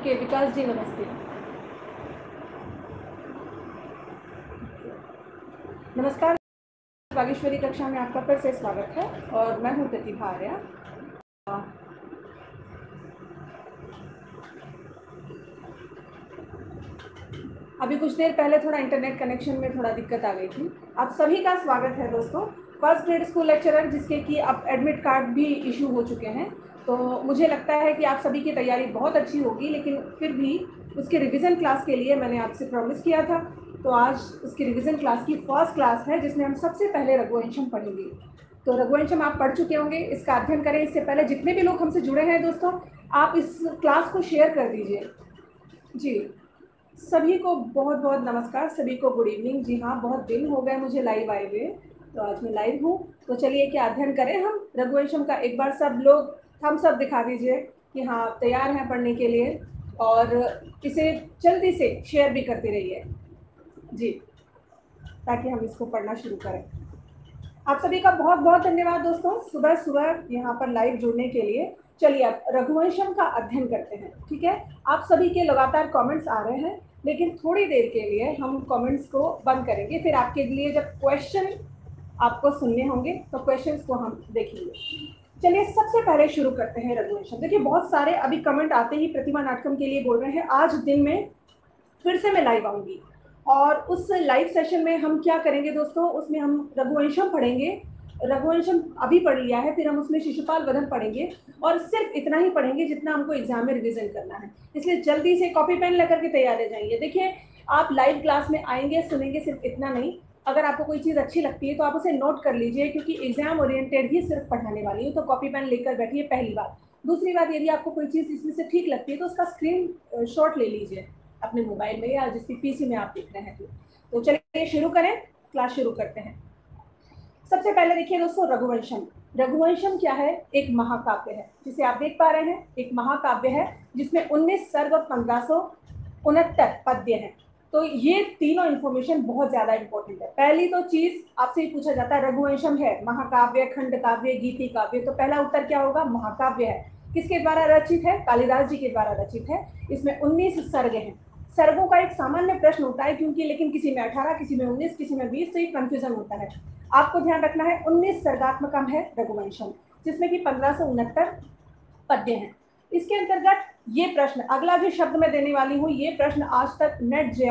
Okay विकास जी, नमस्ते। नमस्कार, बागेश्वरी कक्षा में आपका फिर से स्वागत है, और मैं हूँ प्रतिभा आर्या अभी कुछ देर पहले थोड़ा इंटरनेट कनेक्शन में थोड़ा दिक्कत आ गई थी। आप सभी का स्वागत है दोस्तों। फ़र्स्ट ग्रेड स्कूल लेक्चरर जिसके कि अब एडमिट कार्ड भी इशू हो चुके हैं। तो मुझे लगता है कि आप सभी की तैयारी बहुत अच्छी होगी, लेकिन फिर भी उसके रिवीजन क्लास के लिए मैंने आपसे प्रॉमिस किया था। तो आज उसकी रिवीजन क्लास की फ़र्स्ट क्लास है, जिसमें हम सबसे पहले रघुवंशम पढ़ेंगे। तो रघुवंशम, आप पढ़ चुके होंगे, इसका अध्ययन करें। इससे पहले जितने भी लोग हमसे जुड़े हैं दोस्तों, आप इस क्लास को शेयर कर दीजिए। जी, सभी को बहुत बहुत नमस्कार, सभी को गुड इवनिंग जी हाँ बहुत दिन हो गए मुझे लाइव आए हुए। तो आज मैं लाइव हूँ। तो चलिए क्या अध्ययन करें हम? रघुवंशम का एक बार सब लोग हम सब दिखा दीजिए कि हाँ आप तैयार हैं पढ़ने के लिए और इसे जल्दी से शेयर भी करते रहिए। जी, ताकि हम इसको पढ़ना शुरू करें। आप सभी का बहुत बहुत धन्यवाद दोस्तों सुबह सुबह यहाँ पर लाइव जुड़ने के लिए। चलिए अब रघुवंशम का अध्ययन करते हैं, ठीक है? आप सभी के लगातार कमेंट्स आ रहे हैं, लेकिन थोड़ी देर के लिए हम कमेंट्स को बंद करेंगे। फिर आपके लिए जब क्वेश्चन आपको सुनने होंगे तो क्वेश्चन को हम देखेंगे। चलिए, सबसे पहले शुरू करते हैं रघुवंशम देखिए, बहुत सारे अभी कमेंट आते ही प्रतिमा नाटकम के लिए बोल रहे हैं। आज दिन में फिर से मैं लाइव आऊँगी। और उस लाइव सेशन में हम क्या करेंगे दोस्तों? उसमें हम रघुवंशम पढ़ेंगे। रघुवंशम अभी पढ़ लिया है, फिर हम उसमें शिशुपाल वधन पढ़ेंगे। और सिर्फ़ इतना ही पढ़ेंगे जितना हमको एग्ज़ाम में रिविजन करना है। इसलिए जल्दी से कॉपी पेन लेकर के तैयार हो जाएँगे देखिए, आप लाइव क्लास में आएँगे, सुनेंगे, सिर्फ़ इतना नहीं। अगर आपको कोई चीज़ अच्छी लगती है तो आप उसे नोट कर लीजिए, क्योंकि एग्ज़ाम ओरिएंटेड ही सिर्फ़ पढ़ाने वाली है। तो कॉपी पेन लेकर बैठिए पहली बात। दूसरी बात, यदि आपको कोई चीज़ इसमें से ठीक लगती है तो उसका स्क्रीन शॉट ले लीजिए अपने मोबाइल में या जिसकी पीसी में आप देख रहे हैं। तो चलिए शुरू करें क्लास शुरू करते हैं। सबसे पहले देखिए दोस्तों, रघुवंशम। रघुवंशम क्या है? एक महाकाव्य है, जिसे आप देख पा रहे हैं। एक महाकाव्य है, जिसमें 19 सर्व पंद्रह सौ उनहत्तर पद्य हैं। तो ये तीनों इन्फॉर्मेशन बहुत ज़्यादा इंपॉर्टेंट है। पहली तो चीज़ आपसे पूछा जाता है, रघुवंशम है, महाकाव्य खंड काव्य गीति काव्य तो पहला उत्तर क्या होगा? महाकाव्य है। किसके द्वारा रचित है? कालिदास जी के द्वारा रचित है। इसमें उन्नीस सर्ग हैं। सर्गों का एक सामान्य प्रश्न होता है, क्योंकि लेकिन किसी में अठारह, किसी में उन्नीस, किसी में बीस तो एक कन्फ्यूज़न होता है। आपको ध्यान रखना है, उन्नीस सर्गात्मकम है रघुवंशम, जिसमें कि पंद्रह सौ उनहत्तर पद्य हैं। इसके अंतर्गत ये प्रश्न, अगला जो शब्द मैं देने वाली हूँ, ये प्रश्न आज तक नेट जे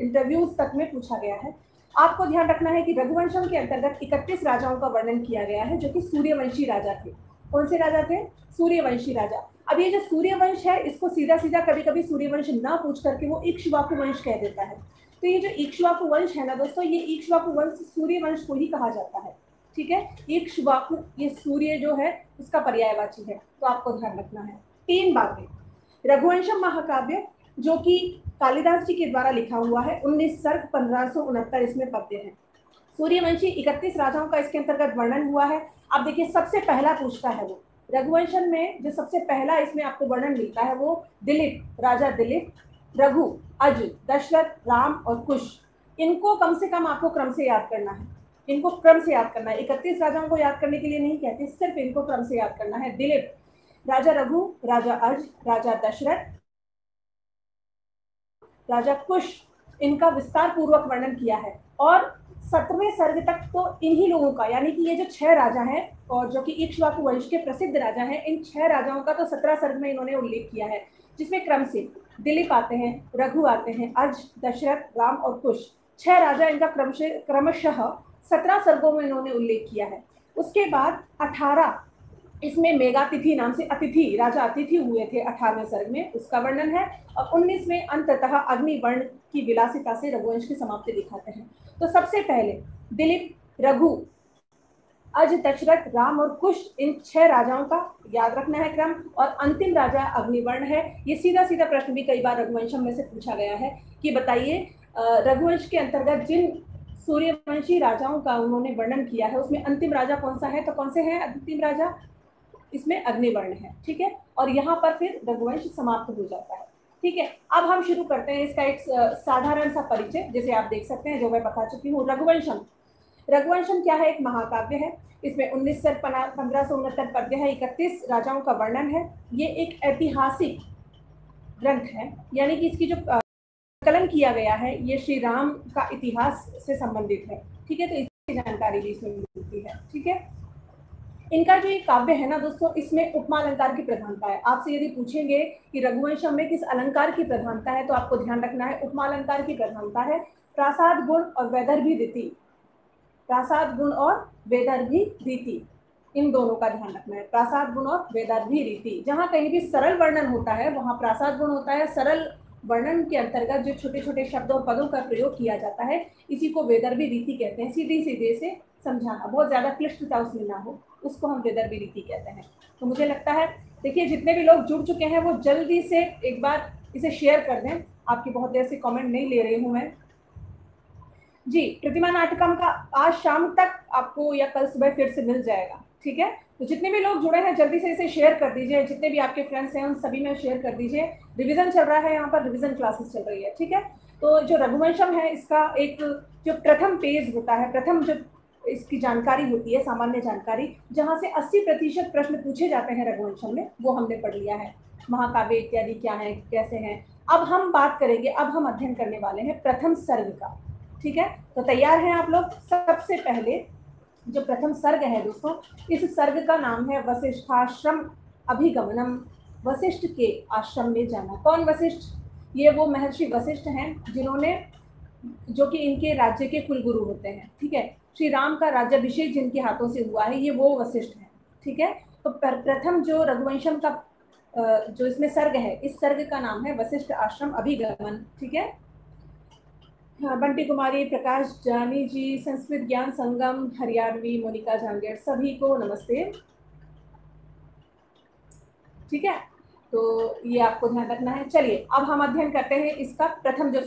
इंटरव्यूज़ तक में पूछा गया है। आपको ध्यान रखना है कि रघुवंशम के अंतर्गत इकतीस राजाओं का वर्णन किया गया है, जो कि सूर्यवंशी राजा थे। कौन से राजा थे? सूर्यवंशी राजा। अब ये जो सूर्यवंश है, इसको सीधा सीधा कभी कभी सूर्यवंश ना पूछ करके वो इक्ष्वाकु वंश कह देता है। तो ये जो इक्ष्वाकु वंश है ना दोस्तों, ये इक्ष्वाकु वंश सूर्यवंश को ही कहा जाता है। ठीक है? इक्ष्वाकु ये सूर्य जो है, उसका पर्यायवाची है। तो आपको ध्यान रखना है। तीन बातें रघुवंशम महाकाव्य, जो कि कालिदास जी के द्वारा लिखा हुआ है, उन्नीस सर्ग पंद्रह उनहत्तर इसमें पद्य है। सूर्यवंशी इकतीस राजाओं का इसके अंतर्गत वर्णन हुआ है। अब देखिए, सबसे पहला पूछता है वो। रघुवंशन में जो सबसे पहला इसमें आपको वर्णन मिलता है वो दिलीप, राजा दिलीप, रघु, अज, दशरथ, राम और कुश। इनको कम से कम आपको क्रम से याद करना है। इनको क्रम से याद करना है। इकतीस राजाओं को याद करने के लिए नहीं कहते, सिर्फ़ इनको क्रम से याद करना है। दिलीप राजा रघु, राजा अर्ज़, राजा दशरथ, राजा कुश, इनका विस्तार पूर्वक वर्णन किया है। और सत्रहवें सर्ग तक तो इन्हीं लोगों का, यानी कि ये जो छह राजा हैं और जो कि इक्ष्वाकु वंश के प्रसिद्ध राजा हैं, इन छह राजाओं का तो सत्रह सर्ग में इन्होंने उल्लेख किया है। जिसमें क्रम से दिलीप आते हैं, रघु आते हैं अज दशरथ, राम और कुश। छह राजा इनका क्रमशः क्रमशः सत्रह सर्गों में इन्होंने उल्लेख किया है। उसके बाद अठारह इसमें मेगातिथि नाम से अतिथि राजा अतिथि हुए थे अठारहवें सर्ग में। उसका वर्णन है। और उन्नीसवें अंततः अग्निवर्ण की विलासिता से रघुवंश की समाप्ति दिखाते हैं। तो सबसे पहले दिलीप, रघु, अज, दशरथ, राम और कुश, इन छह राजाओं का याद रखना है क्रम। और अंतिम राजा अग्निवर्ण है। ये सीधा सीधा प्रश्न भी कई बार रघुवंशम में से पूछा गया है कि बताइए रघुवंश के अंतर्गत जिन सूर्यवंशी राजाओं का उन्होंने वर्णन किया है, उसमें अंतिम राजा कौन सा है? तो कौन से हैं अंतिम राजा? इसमें अग्निवर्ण है, ठीक है? और यहाँ पर फिर रघुवंश समाप्त हो जाता है, ठीक है? अब हम शुरू करते हैं इसका एक साधारण सा परिचय, जिसे आप देख सकते हैं, जो मैं बता चुकी हूँ। रघुवंशम। रघुवंशम क्या है? एक महाकाव्य है। इसमें उन्नीस से पंद्रह सौ उनहत्तर पद्य है, इकतीस राजाओं का वर्णन है। ये एक ऐतिहासिक ग्रंथ है, यानी कि इसकी जो कलन किया गया है, ये श्री राम का इतिहास से संबंधित है, ठीक है? तो इसकी जानकारी भी इसमें मिलती है, ठीक है? इनका जो ये काव्य है ना दोस्तों, इसमें उपमा अलंकार की प्रधानता है। आपसे यदि पूछेंगे कि रघुवंशम में किस अलंकार की प्रधानता है तो आपको ध्यान रखना है, उपमा अलंकार की प्रधानता है। प्रासाद गुण और वैदर्भी रीति प्रासाद गुण और वेदर्भी रीति इन दोनों का ध्यान रखना है। प्रासाद गुण और वेदार्थी रीति जहाँ कहीं भी सरल वर्णन होता है, वहाँ प्रासाद गुण होता है। सरल वर्णन के अंतर्गत जो छोटे छोटे शब्द और पदों का प्रयोग किया जाता है, इसी को वेदर्भी रीति कहते हैं। सीधे सीधे से समझाना। बहुत ज़्यादा क्लिष्टता उसमें ना हो। उसको हम वेदर्भी रीति कहते हैं। तो मुझे लगता है, देखिए, जितने भी लोग जुड़ चुके हैं, वो जल्दी से एक बार इसे शेयर कर दें। आपकी बहुत देर से कमेंट नहीं ले रही हूँ मैं। जी, प्रतिमा नाटकम का आज शाम तक आपको या कल सुबह फिर से मिल जाएगा, ठीक है? तो जितने भी लोग जुड़े हैं, जल्दी से इसे शेयर कर दीजिए। जितने भी आपके फ्रेंड्स हैं, उन सभी में शेयर कर दीजिए। रिवीजन चल रहा है यहाँ पर रिवीजन क्लासेस चल रही है, ठीक है? तो जो रघुवंशम है, इसका एक जो प्रथम पेज होता है, प्रथम जो इसकी जानकारी होती है, सामान्य जानकारी, जहाँ से 80 प्रतिशत प्रश्न पूछे जाते हैं रघुवंशम में, वो हमने पढ़ लिया है। महाकाव्य इत्यादि क्या है, कैसे हैं? अब हम बात करेंगे, अब हम अध्ययन करने वाले हैं प्रथम सर्ग का। ठीक है? तो तैयार हैं आप लोग? सबसे पहले जो प्रथम सर्ग है दोस्तों, इस सर्ग का नाम है वशिष्ठाश्रम अभिगमनम। वशिष्ठ के आश्रम में जाना। कौन वशिष्ठ? ये वो महर्षि वशिष्ठ हैं, जिन्होंने, जो कि इनके राज्य के कुलगुरु होते हैं। ठीक है? श्री राम का राज्याभिषेक जिनके हाथों से हुआ है, ये वो वशिष्ठ हैं, ठीक है? तो प्रथम जो रघुवंशम का जो इसमें सर्ग है, इस सर्ग का नाम है वशिष्ठ आश्रम अभिगमन, ठीक है? हाँ बंटी कुमारी, प्रकाश जानी जी, संस्कृत ज्ञान संगम, हरियाणवी, मोनिका झांगेर सभी को नमस्ते। ठीक है? तो ये आपको ध्यान रखना है। चलिए, अब हम अध्ययन करते हैं इसका प्रथम जो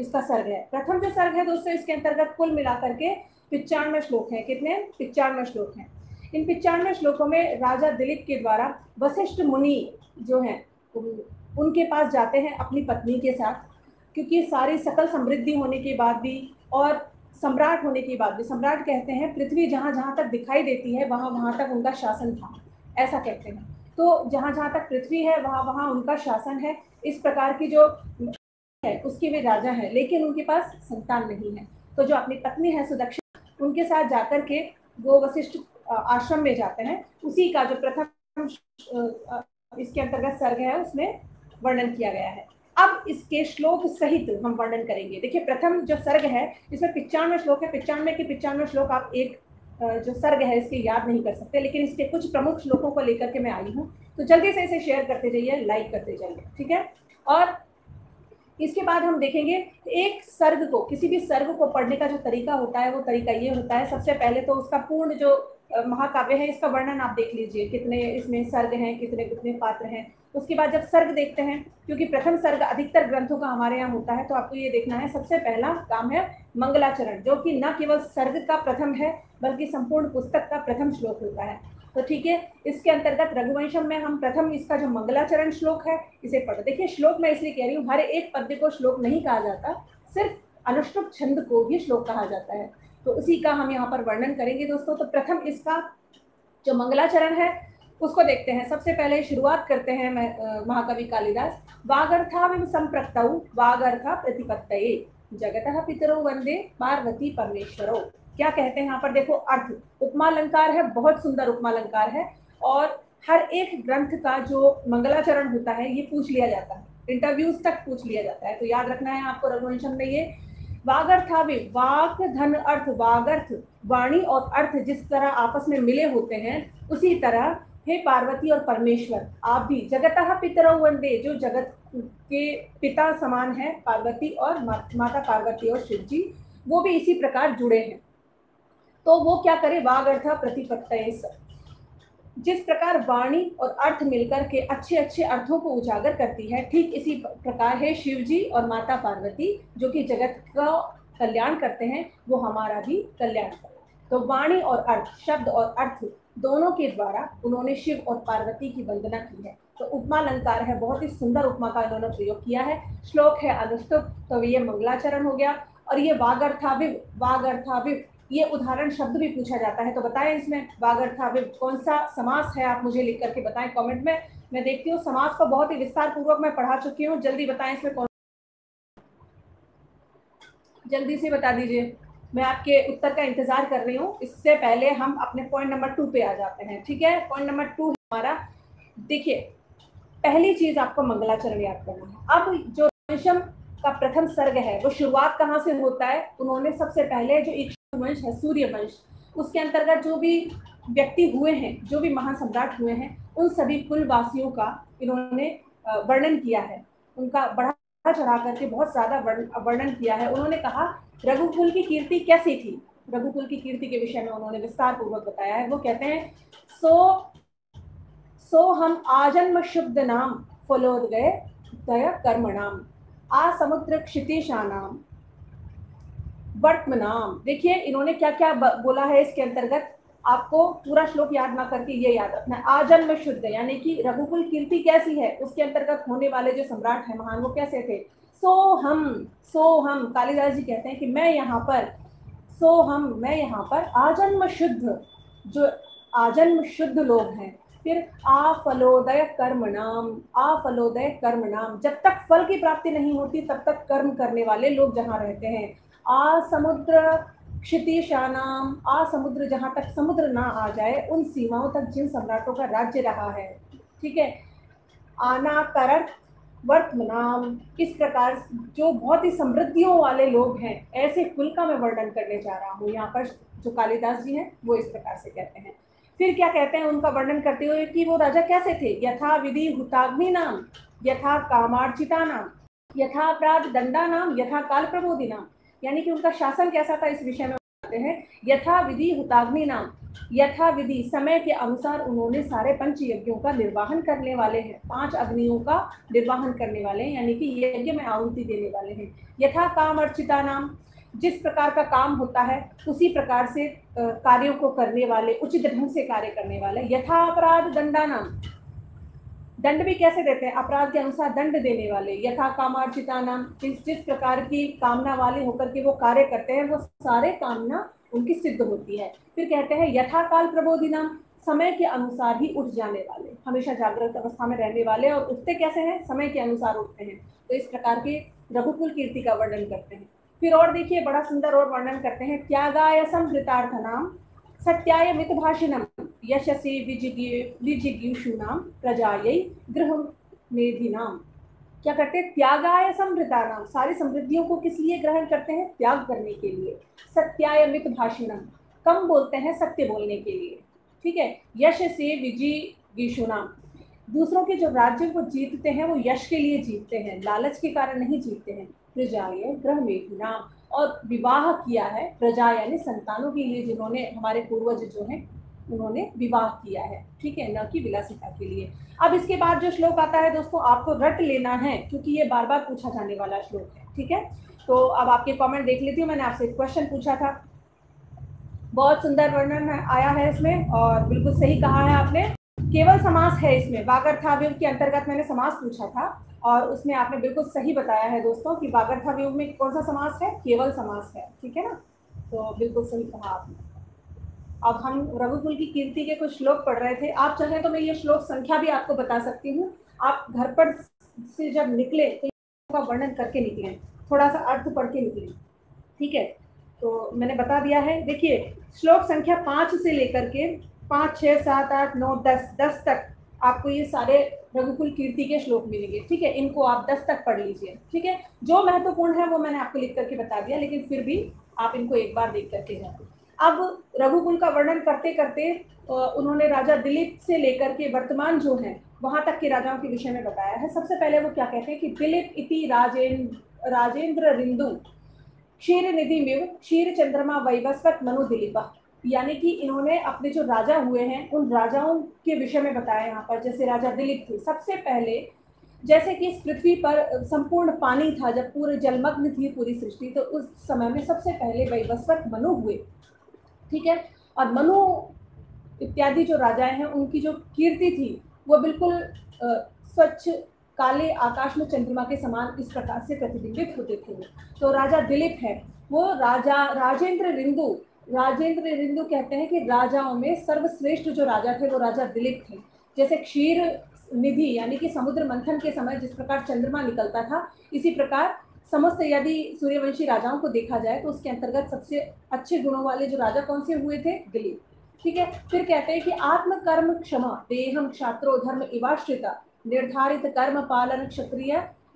इसका सर्ग है। प्रथम जो सर्ग है दोस्तों, इसके अंतर्गत कुल मिलाकर के पिचानवे श्लोक हैं। कितने? पिचानवे श्लोक हैं। इन पिचानवे श्लोकों में राजा दिलीप के द्वारा वशिष्ठ मुनि जो हैं, उनके पास जाते हैं अपनी पत्नी के साथ, क्योंकि सारी सकल समृद्धि होने के बाद भी और सम्राट होने के बाद भी, सम्राट कहते हैं, पृथ्वी जहाँ जहाँ तक दिखाई देती है, वहाँ वहाँ तक उनका शासन था। ऐसा कहते हैं। तो जहाँ जहाँ तक पृथ्वी है, वहाँ वहाँ उनका शासन है। इस प्रकार की जो है, उसके वे राजा है, लेकिन उनके पास संतान नहीं है। तो जो अपनी पत्नी है सुदक्षा उनके साथ जाकर के वो वशिष्ठ आश्रम में जाते हैं। उसी का जो प्रथम इसके अंतर्गत सर्ग है, उसमें वर्णन किया गया है। अब इसके श्लोक सहित हम वर्णन करेंगे। देखिए, प्रथम जो सर्ग है, इसमें पिचानवे श्लोक है। पिचानवे के पिचानवे श्लोक आप एक जो सर्ग है, इसके याद नहीं कर सकते, लेकिन इसके कुछ प्रमुख श्लोकों को लेकर के मैं आई हूँ। तो जल्दी से इसे शेयर करते जाइए लाइक करते जाइए, ठीक है? और इसके बाद हम देखेंगे एक सर्ग को, किसी भी सर्ग को पढ़ने का जो तरीका होता है, वो तरीका ये होता है, सबसे पहले तो उसका पूर्ण जो महाकाव्य है, इसका वर्णन आप देख लीजिए, कितने इसमें सर्ग हैं, कितने कितने पात्र हैं। उसके बाद जब सर्ग देखते हैं, क्योंकि प्रथम सर्ग अधिकतर ग्रंथों का हमारे यहाँ होता है तो आपको ये देखना है, सबसे पहला काम है मंगलाचरण, जो कि न केवल सर्ग का प्रथम है, बल्कि संपूर्ण पुस्तक का प्रथम श्लोक होता है। तो ठीक है, इसके अंतर्गत रघुवंशम में हम प्रथम इसका जो मंगलाचरण श्लोक है, इसे पढ़। देखिए, श्लोक मैं इसलिए कह रही हूँ, हर एक पद्य को श्लोक नहीं कहा जाता, सिर्फ़ अनुष्टुप छंद को भी श्लोक कहा जाता है। तो उसी का हम यहाँ पर वर्णन करेंगे दोस्तों। तो प्रथम इसका जो मंगलाचरण है, उसको देखते हैं। सबसे पहले शुरुआत करते हैं महाकवि कालिदास। वागर्था संप्रक्त, वागर्था प्रतिपत्त जगत पितरो वंदे पार्वती परमेश्वरो। क्या कहते हैं यहाँ पर? देखो, अर्थ। उपमालंकार है, बहुत सुंदर उपमा उपमालंकार है और हर एक ग्रंथ का जो मंगलाचरण होता है, ये पूछ लिया जाता है। इंटरव्यूज़ तक पूछ लिया जाता है। तो याद रखना है आपको, रघुवंशम में ये। वागर्थावे वाक, धन, अर्थ। वागर्थ, वाणी और अर्थ जिस तरह आपस में मिले होते हैं, उसी तरह, हे पार्वती और परमेश्वर, आप भी जगत पितर वंदे जो जगत के पिता समान है, पार्वती और माता पार्वती और शिव जी, वो भी इसी प्रकार जुड़े हैं। तो वो क्या करे? वाग अर्थ प्रतिपत्त जिस प्रकार वाणी और अर्थ मिलकर के अच्छे अच्छे अर्थों को उजागर करती है, ठीक इसी प्रकार है शिव जी और माता पार्वती, जो कि जगत का कल्याण करते हैं, वो हमारा भी कल्याण करें। तो वाणी और अर्थ, शब्द और अर्थ दोनों के द्वारा उन्होंने शिव और पार्वती की वंदना की है। तो उपमा अलंकार है, बहुत ही सुंदर उपमा का इन्होंने प्रयोग किया है। श्लोक है अनुष्टुप तो ये मंगलाचरण हो गया। और ये वागर्थाविव वागर्थाविव ये उदाहरण शब्द भी पूछा जाता है। तो बताएँ इसमें वागर्थाविव कौन सा समास है आप मुझे लिख करके बताएँ कमेंट में। मैं देखती हूँ समाज को बहुत ही विस्तार पूर्वक मैं पढ़ा चुकी हूँ। जल्दी बताएँ इसमें कौन जल्दी से बता दीजिए। मैं आपके उत्तर का इंतज़ार कर रही हूँ। इससे पहले हम अपने पॉइंट नंबर टू पे आ जाते हैं, ठीक है? पॉइंट नंबर टू हमारा। देखिए, पहली चीज़ आपको मंगलाचरण याद करना है। अब जो का प्रथम सर्ग है, वो शुरुआत कहाँ से होता है? उन्होंने सबसे पहले जो वंश है, सूर्य वंश उसके अंतर्गत जो भी व्यक्ति हुए हैं, जो भी महान सम्राट हुए हैं, उन सभी कुलवासियों का इन्होंने वर्णन किया है। उनका बढ़ा चढ़ा करके बहुत ज़्यादा वर्णन किया है। उन्होंने कहा, रघुकुल की कीर्ति कैसी थी? रघुकुल की कीर्ति के विषय में उन्होंने विस्तार पूर्वक बताया है। वो कहते हैं, सो सो हम आजन्म शुद्ध नाम फलोद गए दया कर्म नाम आ समुद्र क्षितिशा नाम वर्तमनाम देखिए, इन्होंने क्या क्या बोला है इसके अंतर्गत? आपको पूरा श्लोक याद ना करके ये याद रखना आजन्म शुद्ध, यानी कि रघुकुल कीर्ति कैसी है? उसके अंतर्गत होने वाले जो सम्राट है, महान, वो कैसे थे? सो हम सो हम, कालिदास जी कहते हैं कि मैं यहाँ पर, सो हम, मैं यहाँ पर आजन्म शुद्ध, जो आजन्म शुद्ध लोग हैं। फिर आ फलोदय कर्म नाम आ फलोदय कर्म नाम। जब तक फल की प्राप्ति नहीं होती, तब तक कर्म करने वाले लोग जहाँ रहते हैं। आ समुद्र क्षितिशानाम, आ समुद्र जहाँ तक समुद्र ना आ जाए, उन सीमाओं तक जिन सम्राटों का राज्य रहा है, ठीक है? आना करत वर्तमनाम। इस प्रकार जो बहुत ही समृद्धियों वाले लोग हैं, ऐसे कुल का मैं वर्णन करने जा रहा हूँ। यहाँ पर जो कालिदास जी हैं, वो इस प्रकार से कहते हैं। फिर क्या कहते हैं उनका वर्णन करते हुए कि वो राजा कैसे थे? यथा विधि हुताग्नि नाम, यथा कामार्चिता नाम, यथा अपराध दंडा नाम, यथा काल प्रबोधि नाम। यानी कि उनका शासन कैसा था इस विषय में बताते हैं। यथा विधि हुताग्नि नाम। यथा विधि समय के अनुसार उन्होंने सारे पंच यज्ञों का निर्वाहन करने वाले हैं। पाँच अग्नियों का निर्वाहन करने वाले हैं, यानी कि यज्ञ में आहुति देने वाले हैं। यथा काम अर्चिता नाम। जिस प्रकार का काम होता है, उसी प्रकार से कार्यों को करने वाले, उचित ढंग से कार्य करने वाले। यथा अपराध दंडा नाम। दंड भी कैसे देते हैं? अपराध के अनुसार दंड देने वाले, यथा कामार्चिता नाम जिस जिस प्रकार की कामना वाले होकर के वो कार्य करते हैं, वो सारे कामना उनकी सिद्ध होती है। फिर कहते हैं यथाकाल प्रबोधि नाम समय के अनुसार ही उठ जाने वाले। हमेशा जागृत अवस्था में रहने वाले और उठते कैसे हैं? समय के अनुसार उठते हैं। तो इस प्रकार के रघुकुल कीर्ति का वर्णन करते हैं। फिर और देखिए, बड़ा सुंदर और वर्णन करते हैं, त्यागाय समृतार्थ नाम सत्याय मित भाषिणम यशसे विजिगीषूणाम प्रजायै गृह मेधि नाम क्या करते हैं? त्यागाय समृता नाम सारी समृद्धियों को किस लिए ग्रहण करते हैं? त्याग करने के लिए। सत्याय मित भाषिणम कम बोलते हैं सत्य बोलने के लिए। ठीक है? यश से विजय नाम दूसरों के जो राज्य को जीतते हैं, वो यश के लिए जीतते हैं। लालच के कारण नहीं जीतते हैं। प्रजाय ग्रह मेधि नाम और विवाह किया है प्रजा यानी संतानों के लिए जिन्होंने हमारे पूर्वज जो हैं, उन्होंने विवाह किया है। ठीक है, न कि विलासिता के लिए। अब इसके बाद जो श्लोक आता है दोस्तों, आपको रट लेना है, क्योंकि ये बार बार पूछा जाने वाला श्लोक है। ठीक है? तो अब आपके कमेंट देख लेती हूँ, मैंने आपसे एक क्वेश्चन पूछा था। बहुत सुंदर वर्णन आया है इसमें, और बिल्कुल सही कहा है आपने। केवल समास है इसमें। वागर्थाव्युग के अंतर्गत मैंने समास पूछा था। और उसमें आपने बिल्कुल सही बताया है दोस्तों कि वागर्थाव्युग में कौन सा समास है? केवल समास है, ठीक है ना? तो बिल्कुल सही कहा आपने। अब हम रघुकुल की कीर्ति के कुछ श्लोक पढ़ रहे थे। आप चाहें तो मैं ये श्लोक संख्या भी आपको बता सकती हूँ। आप घर पर से जब निकले तो का वर्णन करके निकले। थोड़ा सा अर्थ पढ़ के निकले, ठीक है? तो मैंने बता दिया है। देखिए, श्लोक संख्या पाँच से लेकर के पाँच, छः, सात, आठ, नौ, दस दस तक आपको ये सारे रघुकुल कीर्ति के श्लोक मिलेंगे। ठीक है, इनको आप दस तक पढ़ लीजिए। ठीक है, जो महत्वपूर्ण है वो मैंने आपको लिख करके बता दिया, लेकिन फिर भी आप इनको एक बार देख करके जाए। अब रघुकुल का वर्णन करते करते उन्होंने राजा दिलीप से लेकर के वर्तमान जो है, वहाँ तक के राजाओं के विषय में बताया है। सबसे पहले वो क्या कहते हैं कि दिलीप इति राजेंद्र राजेंद्र रिंदु क्षीर निधि में क्षीर चंद्रमा वैवस्वत मनु दिलीप। यानी कि इन्होंने अपने जो राजा हुए हैं, उन राजाओं के विषय में बताया यहाँ पर, जैसे राजा दिलीप थे। सबसे पहले, जैसे कि इस पृथ्वी पर संपूर्ण पानी था, जब पूरे जलमग्न थी पूरी सृष्टि तो उस समय में सबसे पहले वैवस्वत मनु हुए। ठीक है? और मनु इत्यादि जो राजाएँ हैं, उनकी जो कीर्ति थी, वो बिल्कुल स्वच्छ, काले आकाश में चंद्रमा के समान इस प्रकार से प्रतिबिंबित होते थे। तो राजा दिलीप है। वो राजा, राजेंद्र रिंदु राजेंद्र रिंदु कहते हैं कि राजाओं में सर्वश्रेष्ठ जो राजा थे, वो राजा दिलीप थे। जैसे क्षीर निधि, यानी कि समुद्र मंथन के समय जिस प्रकार चंद्रमा निकलता था, इसी प्रकार समस्त यदि सूर्यवंशी राजाओं को देखा जाए तो उसके अंतर्गत सबसे अच्छे गुणों वाले जो राजा कौन से हुए थे? दिलीप। ठीक है? फिर कहते हैं कि आत्म कर्म क्षमा, देहम क्षात्रो धर्म इवाश्रिता, निर्धारित कर्म पालन क्षत्रिय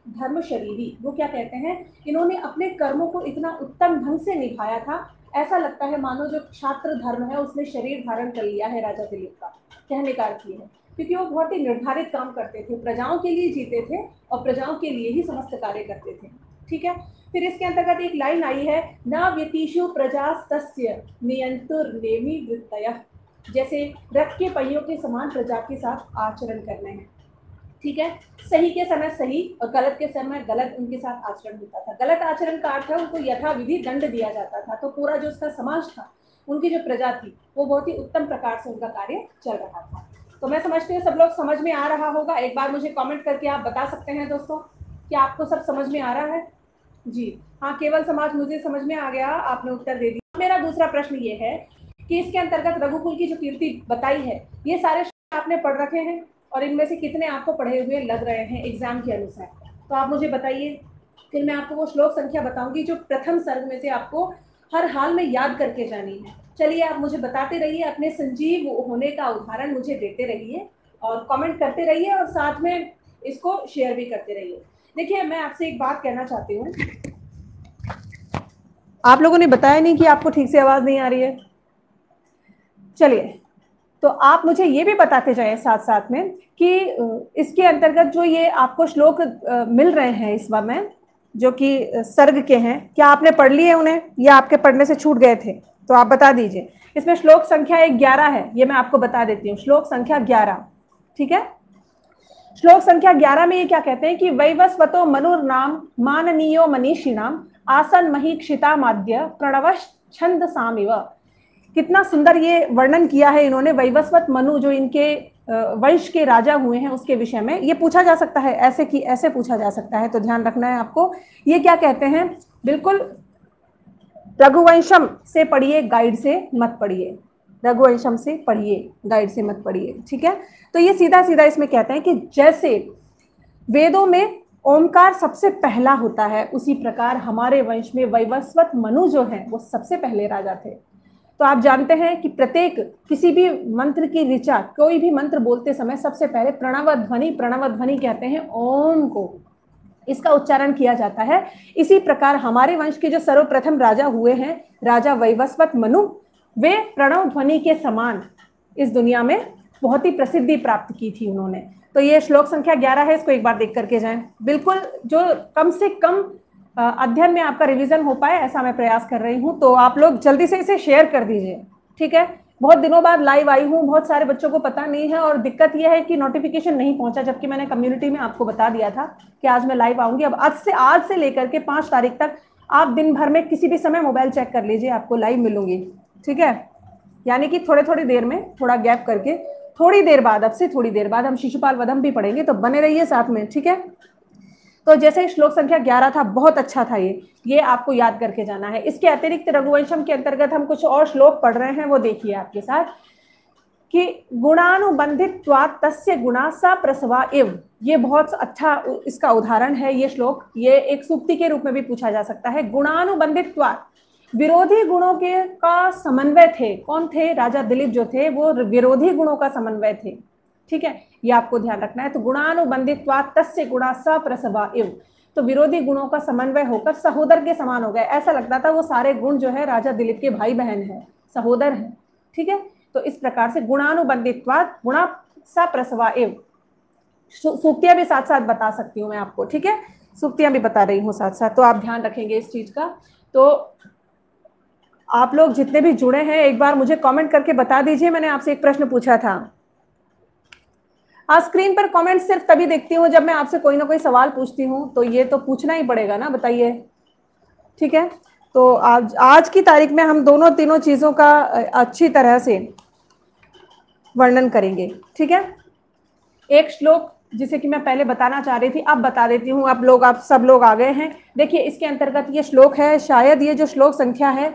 धर्म शरीरी। वो क्या कहते हैं? इन्होंने अपने कर्मों को इतना उत्तम ढंग से निभाया था ऐसा लगता है, मानो जो छात्र धर्म है, उसने शरीर धारण कर लिया है राजा दिलीप का, कहने का अर्थ है। क्योंकि वो बहुत ही निर्धारित काम करते थे, प्रजाओं के लिए जीते थे और प्रजाओं के लिए ही समस्त कार्य करते थे। ठीक है? फिर इसके अंतर्गत एक लाइन आई है, न व्यतीशु प्रजास्तस्य नियंतुर नेमी वृत्तय जैसे रथ के पहियों के समान प्रजा के साथ आचरण करने हैं। ठीक है? सही के समय सही और गलत के समय गलत उनके साथ आचरण होता था। गलत आचरण का अर्थ है उनको यथाविधि दंड दिया जाता था। तो पूरा जो उसका समाज था, उनकी जो प्रजा थी, वो बहुत ही उत्तम प्रकार से उनका कार्य चल रहा था। तो मैं समझती हूँ सब लोग समझ में आ रहा होगा। एक बार मुझे कमेंट करके आप बता सकते हैं दोस्तों, कि आपको सब समझ में आ रहा है? जी। हाँ केवल समाज मुझे समझ में आ गया, आपने उत्तर दे दिया। मेरा दूसरा प्रश्न ये है कि इसके अंतर्गत रघुकुल की जो कीर्ति बताई है, ये सारे आपने पढ़ रखे हैं? और इनमें से कितने आपको पढ़े हुए लग रहे हैं एग्ज़ाम के अनुसार? तो आप मुझे बताइए, फिर मैं आपको वो श्लोक संख्या बताऊँगी जो प्रथम सर्ग में से आपको हर हाल में याद करके जानी है। चलिए, आप मुझे बताते रहिए, अपने संजीव होने का उदाहरण मुझे देते रहिए और कमेंट करते रहिए और साथ में इसको शेयर भी करते रहिए। देखिए, मैं आपसे एक बात कहना चाहती हूँ। आप लोगों ने बताया नहीं कि आपको ठीक से आवाज़ नहीं आ रही है। चलिए तो आप मुझे ये भी बताते जाएँ साथ साथ में कि इसके अंतर्गत जो ये आपको श्लोक मिल रहे हैं इस बार में, जो कि सर्ग के हैं, क्या आपने पढ़ लिए उन्हें, या आपके पढ़ने से छूट गए थे? तो आप बता दीजिए। इसमें श्लोक संख्या एक ग्यारह है, ये मैं आपको बता देती हूँ। श्लोक संख्या ग्यारह, ठीक है? श्लोक संख्या ग्यारह में ये क्या कहते हैं कि, वैवस्वतो मनुर नाम माननीयो नाम आसन मही क्षिता माध्य प्रणव छंद सामिव कितना सुंदर ये वर्णन किया है इन्होंने, वैवस्वत मनु जो इनके वंश के राजा हुए हैं उसके विषय में, ये पूछा जा सकता है, ऐसे कि, ऐसे पूछा जा सकता है तो ध्यान रखना है आपको। ये क्या कहते हैं? बिल्कुल, रघुवंशम से पढ़िए, गाइड से मत पढ़िए। रघुवंशम से पढ़िए, गाइड से मत पढ़िए, ठीक है? तो ये सीधा सीधा इसमें कहते हैं कि जैसे वेदों में ओमकार सबसे पहला होता है, उसी प्रकार हमारे वंश में वैवस्वत मनु जो है, वो सबसे पहले राजा थे। तो आप जानते हैं कि प्रत्येक किसी भी मंत्र की ऋचा, कोई भी मंत्र बोलते समय सबसे पहले प्रणव ध्वनि प्रणव ध्वनि कहते हैं, ओम को। इसका उच्चारण किया जाता है। इसी प्रकार हमारे वंश के जो सर्वप्रथम राजा हुए हैं, राजा वैवस्वत मनु, वे प्रणव ध्वनि के समान इस दुनिया में बहुत ही प्रसिद्धि प्राप्त की थी उन्होंने। तो ये श्लोक संख्या ग्यारह है, इसको एक बार देख करके जाएँ। बिल्कुल जो कम से कम अध्ययन में आपका रिवीजन हो पाए, ऐसा मैं प्रयास कर रही हूँ। तो आप लोग जल्दी से इसे शेयर कर दीजिए, ठीक है? बहुत दिनों बाद लाइव आई हूँ, बहुत सारे बच्चों को पता नहीं है और दिक्कत यह है कि नोटिफिकेशन नहीं पहुँचा, जबकि मैंने कम्युनिटी में आपको बता दिया था कि आज मैं लाइव आऊँगी। अब आज से आज से लेकर के पाँच तारीख तक आप दिन भर में किसी भी समय मोबाइल चेक कर लीजिए, आपको लाइव मिलूँगी, ठीक है? यानी कि थोड़े थोड़ी देर में, थोड़ा गैप करके, थोड़ी देर बाद, अब से थोड़ी देर बाद हम शिशुपाल वधम भी पढ़ेंगे तो बने रहिए साथ में, ठीक है? तो जैसे श्लोक संख्या ग्यारह था, बहुत अच्छा था ये। ये आपको याद करके जाना है। इसके अतिरिक्त रघुवंशम के अंतर्गत हम कुछ और श्लोक पढ़ रहे हैं, वो देखिए आपके साथ। कि गुणानुबंधित तस्य गुणा सा प्रसवा इव। ये बहुत अच्छा इसका उदाहरण है ये श्लोक। ये एक सूक्ति के रूप में भी पूछा जा सकता है। गुणानुबंधित विरोधी गुणों के का समन्वय थे? कौन थे? राजा दिलीप जो थे, वो विरोधी गुणों का समन्वय थे। ठीक है? ये आपको ध्यान रखना है। तो गुणानुबंधित तस्य गुणा सप्रसवा तो विरोधी गुणों का समन्वय होकर सहोदर के समान हो गए। ऐसा लगता था वो सारे गुण जो है राजा दिलीप के भाई बहन है, सहोदर है। ठीक है? तो इस प्रकार से गुणानुबंधित गुणा सप्रसवा इव सूक्तियाँ भी साथ साथ बता सकती हूँ मैं आपको, ठीक है? सूक्तियाँ भी बता रही हूँ साथ साथ तो आप ध्यान रखेंगे इस चीज़ का। तो आप लोग जितने भी जुड़े हैं, एक बार मुझे कमेंट करके बता दीजिए। मैंने आपसे एक प्रश्न पूछा था। हाँ स्क्रीन पर कमेंट सिर्फ़ तभी देखती हूँ जब मैं आपसे कोई ना कोई सवाल पूछती हूँ तो ये तो पूछना ही पड़ेगा ना, बताइए। ठीक है? तो आज आज की तारीख में हम दोनों तीनों चीज़ों का अच्छी तरह से वर्णन करेंगे। ठीक है? एक श्लोक जिसे कि मैं पहले बताना चाह रही थी, अब बता देती हूँ। आप लोग आप सब लोग आ गए हैं। देखिए, इसके अंतर्गत ये श्लोक है, शायद ये जो श्लोक संख्या है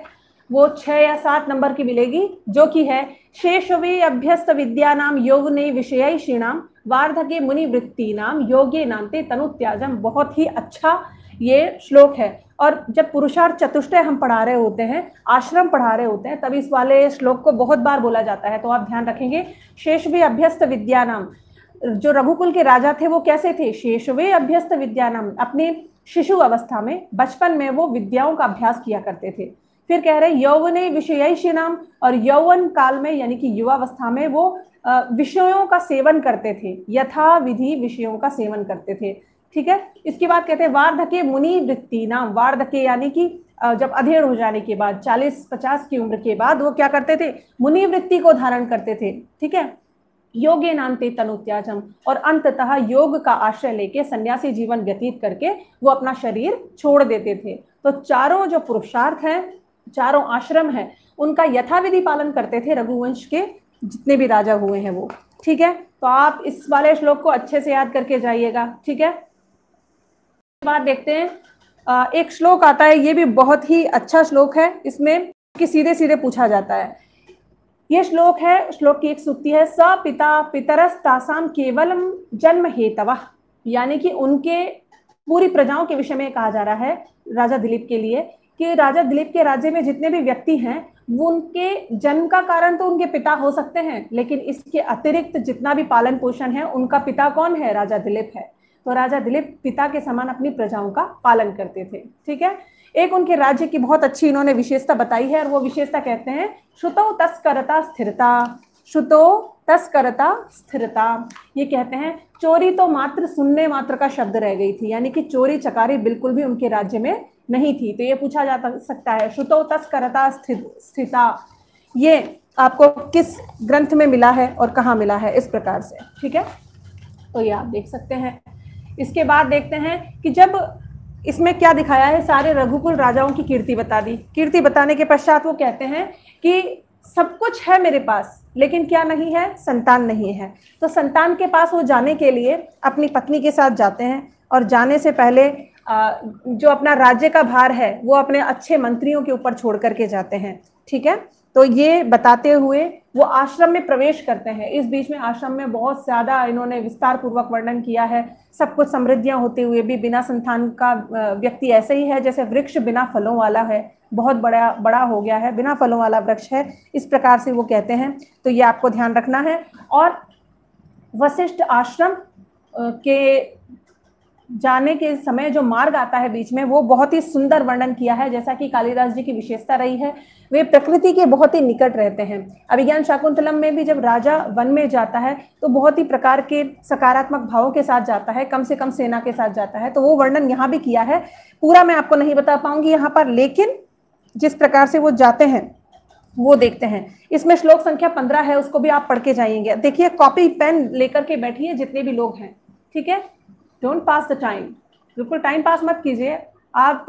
वो छह या सात नंबर की मिलेगी, जो कि है, शेषवे अभ्यस्त विद्या नाम योग ने विषय श्रीणाम वार्धके मुनि वृत्ति नाम योगे नामते तनु त्याजम बहुत ही अच्छा ये श्लोक है। और जब पुरुषार्थ चतुष्टय हम पढ़ा रहे होते हैं, आश्रम पढ़ा रहे होते हैं, तब इस वाले श्लोक को बहुत बार बोला जाता है। तो आप ध्यान रखेंगे, शेषवे अभ्यस्त विद्या नाम जो रघुकुल के राजा थे, वो कैसे थे? शेषवे अभ्यस्त विद्या नाम अपने शिशु अवस्था में, बचपन में वो विद्याओं का अभ्यास किया करते थे। फिर कह रहे यौवन विषय नाम। और यौवन काल में, यानी कि युवावस्था में, वो विषयों का सेवन करते थे। यथा विधि विषयों का सेवन करते थे। ठीक है? इसके बाद कहते हैं, वार्धके मुनि वृत्ति नाम। वार्धके यानी कि जब अधेड़ हो जाने के बाद 40-50 की उम्र के बाद, वो क्या करते थे? मुनि वृत्ति को धारण करते थे। ठीक है? योगे नामते तनुत्याजम। और अंततः योग का आश्रय लेके, सन्यासी जीवन व्यतीत करके, वो अपना शरीर छोड़ देते थे। तो चारों जो पुरुषार्थ हैं चारों आश्रम है, उनका यथाविधि पालन करते थे रघुवंश के, जितने भी राजा हुए हैं वो। ठीक है? तो आप इस वाले श्लोक को अच्छे से याद करके जाइएगा। ठीक है? बाद देखते हैं। एक श्लोक आता है, ये भी बहुत ही अच्छा श्लोक है, इसमें कि सीधे सीधे पूछा जाता है। ये श्लोक है, श्लोक की एक सुक्ति है, स पिता पितरस तासाम केवलम जन्म हेतव। यानी कि उनके पूरी प्रजाओं के विषय में कहा जा रहा है राजा दिलीप के लिए। कि राजा दिलीप के राज्य में जितने भी व्यक्ति हैं, वो उनके जन्म का कारण तो उनके पिता हो सकते हैं, लेकिन इसके अतिरिक्त जितना भी पालन पोषण है, उनका पिता कौन है? राजा दिलीप है। तो राजा दिलीप पिता के समान अपनी प्रजाओं का पालन करते थे, ठीक है? एक उनके राज्य की बहुत अच्छी इन्होंने विशेषता बताई है, और वो विशेषता कहते हैं श्रुतो तस्करता स्थिरता। श्रुतो तस्करता स्थिरता। ये कहते हैं, चोरी तो मात्र सुनने मात्र का शब्द रह गई थी, यानी कि चोरी चकारी बिल्कुल भी उनके राज्य में नहीं थी तो ये पूछा जा सकता है, श्रुतो तस्करता स्थिता। ये आपको किस ग्रंथ में मिला है और कहाँ मिला है, इस प्रकार से, ठीक है? तो ये आप देख सकते हैं। इसके बाद देखते हैं कि जब इसमें क्या दिखाया है, सारे रघुकुल राजाओं की कीर्ति बता दी। कीर्ति बताने के पश्चात वो कहते हैं कि सब कुछ है मेरे पास, लेकिन क्या नहीं है, संतान नहीं है। तो संतान के पास वो जाने के लिए अपनी पत्नी के साथ जाते हैं और जाने से पहले जो अपना राज्य का भार है, वो अपने अच्छे मंत्रियों के ऊपर छोड़ करके जाते हैं, ठीक है? तो ये बताते हुए वो आश्रम में प्रवेश करते हैं। इस बीच में आश्रम में बहुत ज़्यादा इन्होंने विस्तार पूर्वक वर्णन किया है। सब कुछ समृद्धियाँ होते हुए भी बिना संतान का व्यक्ति ऐसे ही है जैसे वृक्ष बिना फलों वाला है। बहुत बड़ा बड़ा हो गया है, बिना फलों वाला वृक्ष है। इस प्रकार से वो कहते हैं। तो ये आपको ध्यान रखना है। और वशिष्ठ आश्रम के जाने के समय जो मार्ग आता है बीच में, वो बहुत ही सुंदर वर्णन किया है, जैसा कि कालिदास जी की विशेषता रही है। वे प्रकृति के बहुत ही निकट रहते हैं। अभिज्ञान शाकुंतलम में भी जब राजा वन में जाता है तो बहुत ही प्रकार के सकारात्मक भावों के साथ जाता है, कम से कम सेना के साथ जाता है। तो वो वर्णन यहाँ भी किया है। पूरा मैं आपको नहीं बता पाऊँगी यहाँ पर, लेकिन जिस प्रकार से वो जाते हैं, वो देखते हैं। इसमें श्लोक संख्या पंद्रह है, उसको भी आप पढ़ के जाइएँगे। देखिए कॉपी पेन लेकर के बैठिए, जितने भी लोग हैं। ठीक है? डोंट पास द टाइम बिल्कुल टाइम पास मत कीजिए। आप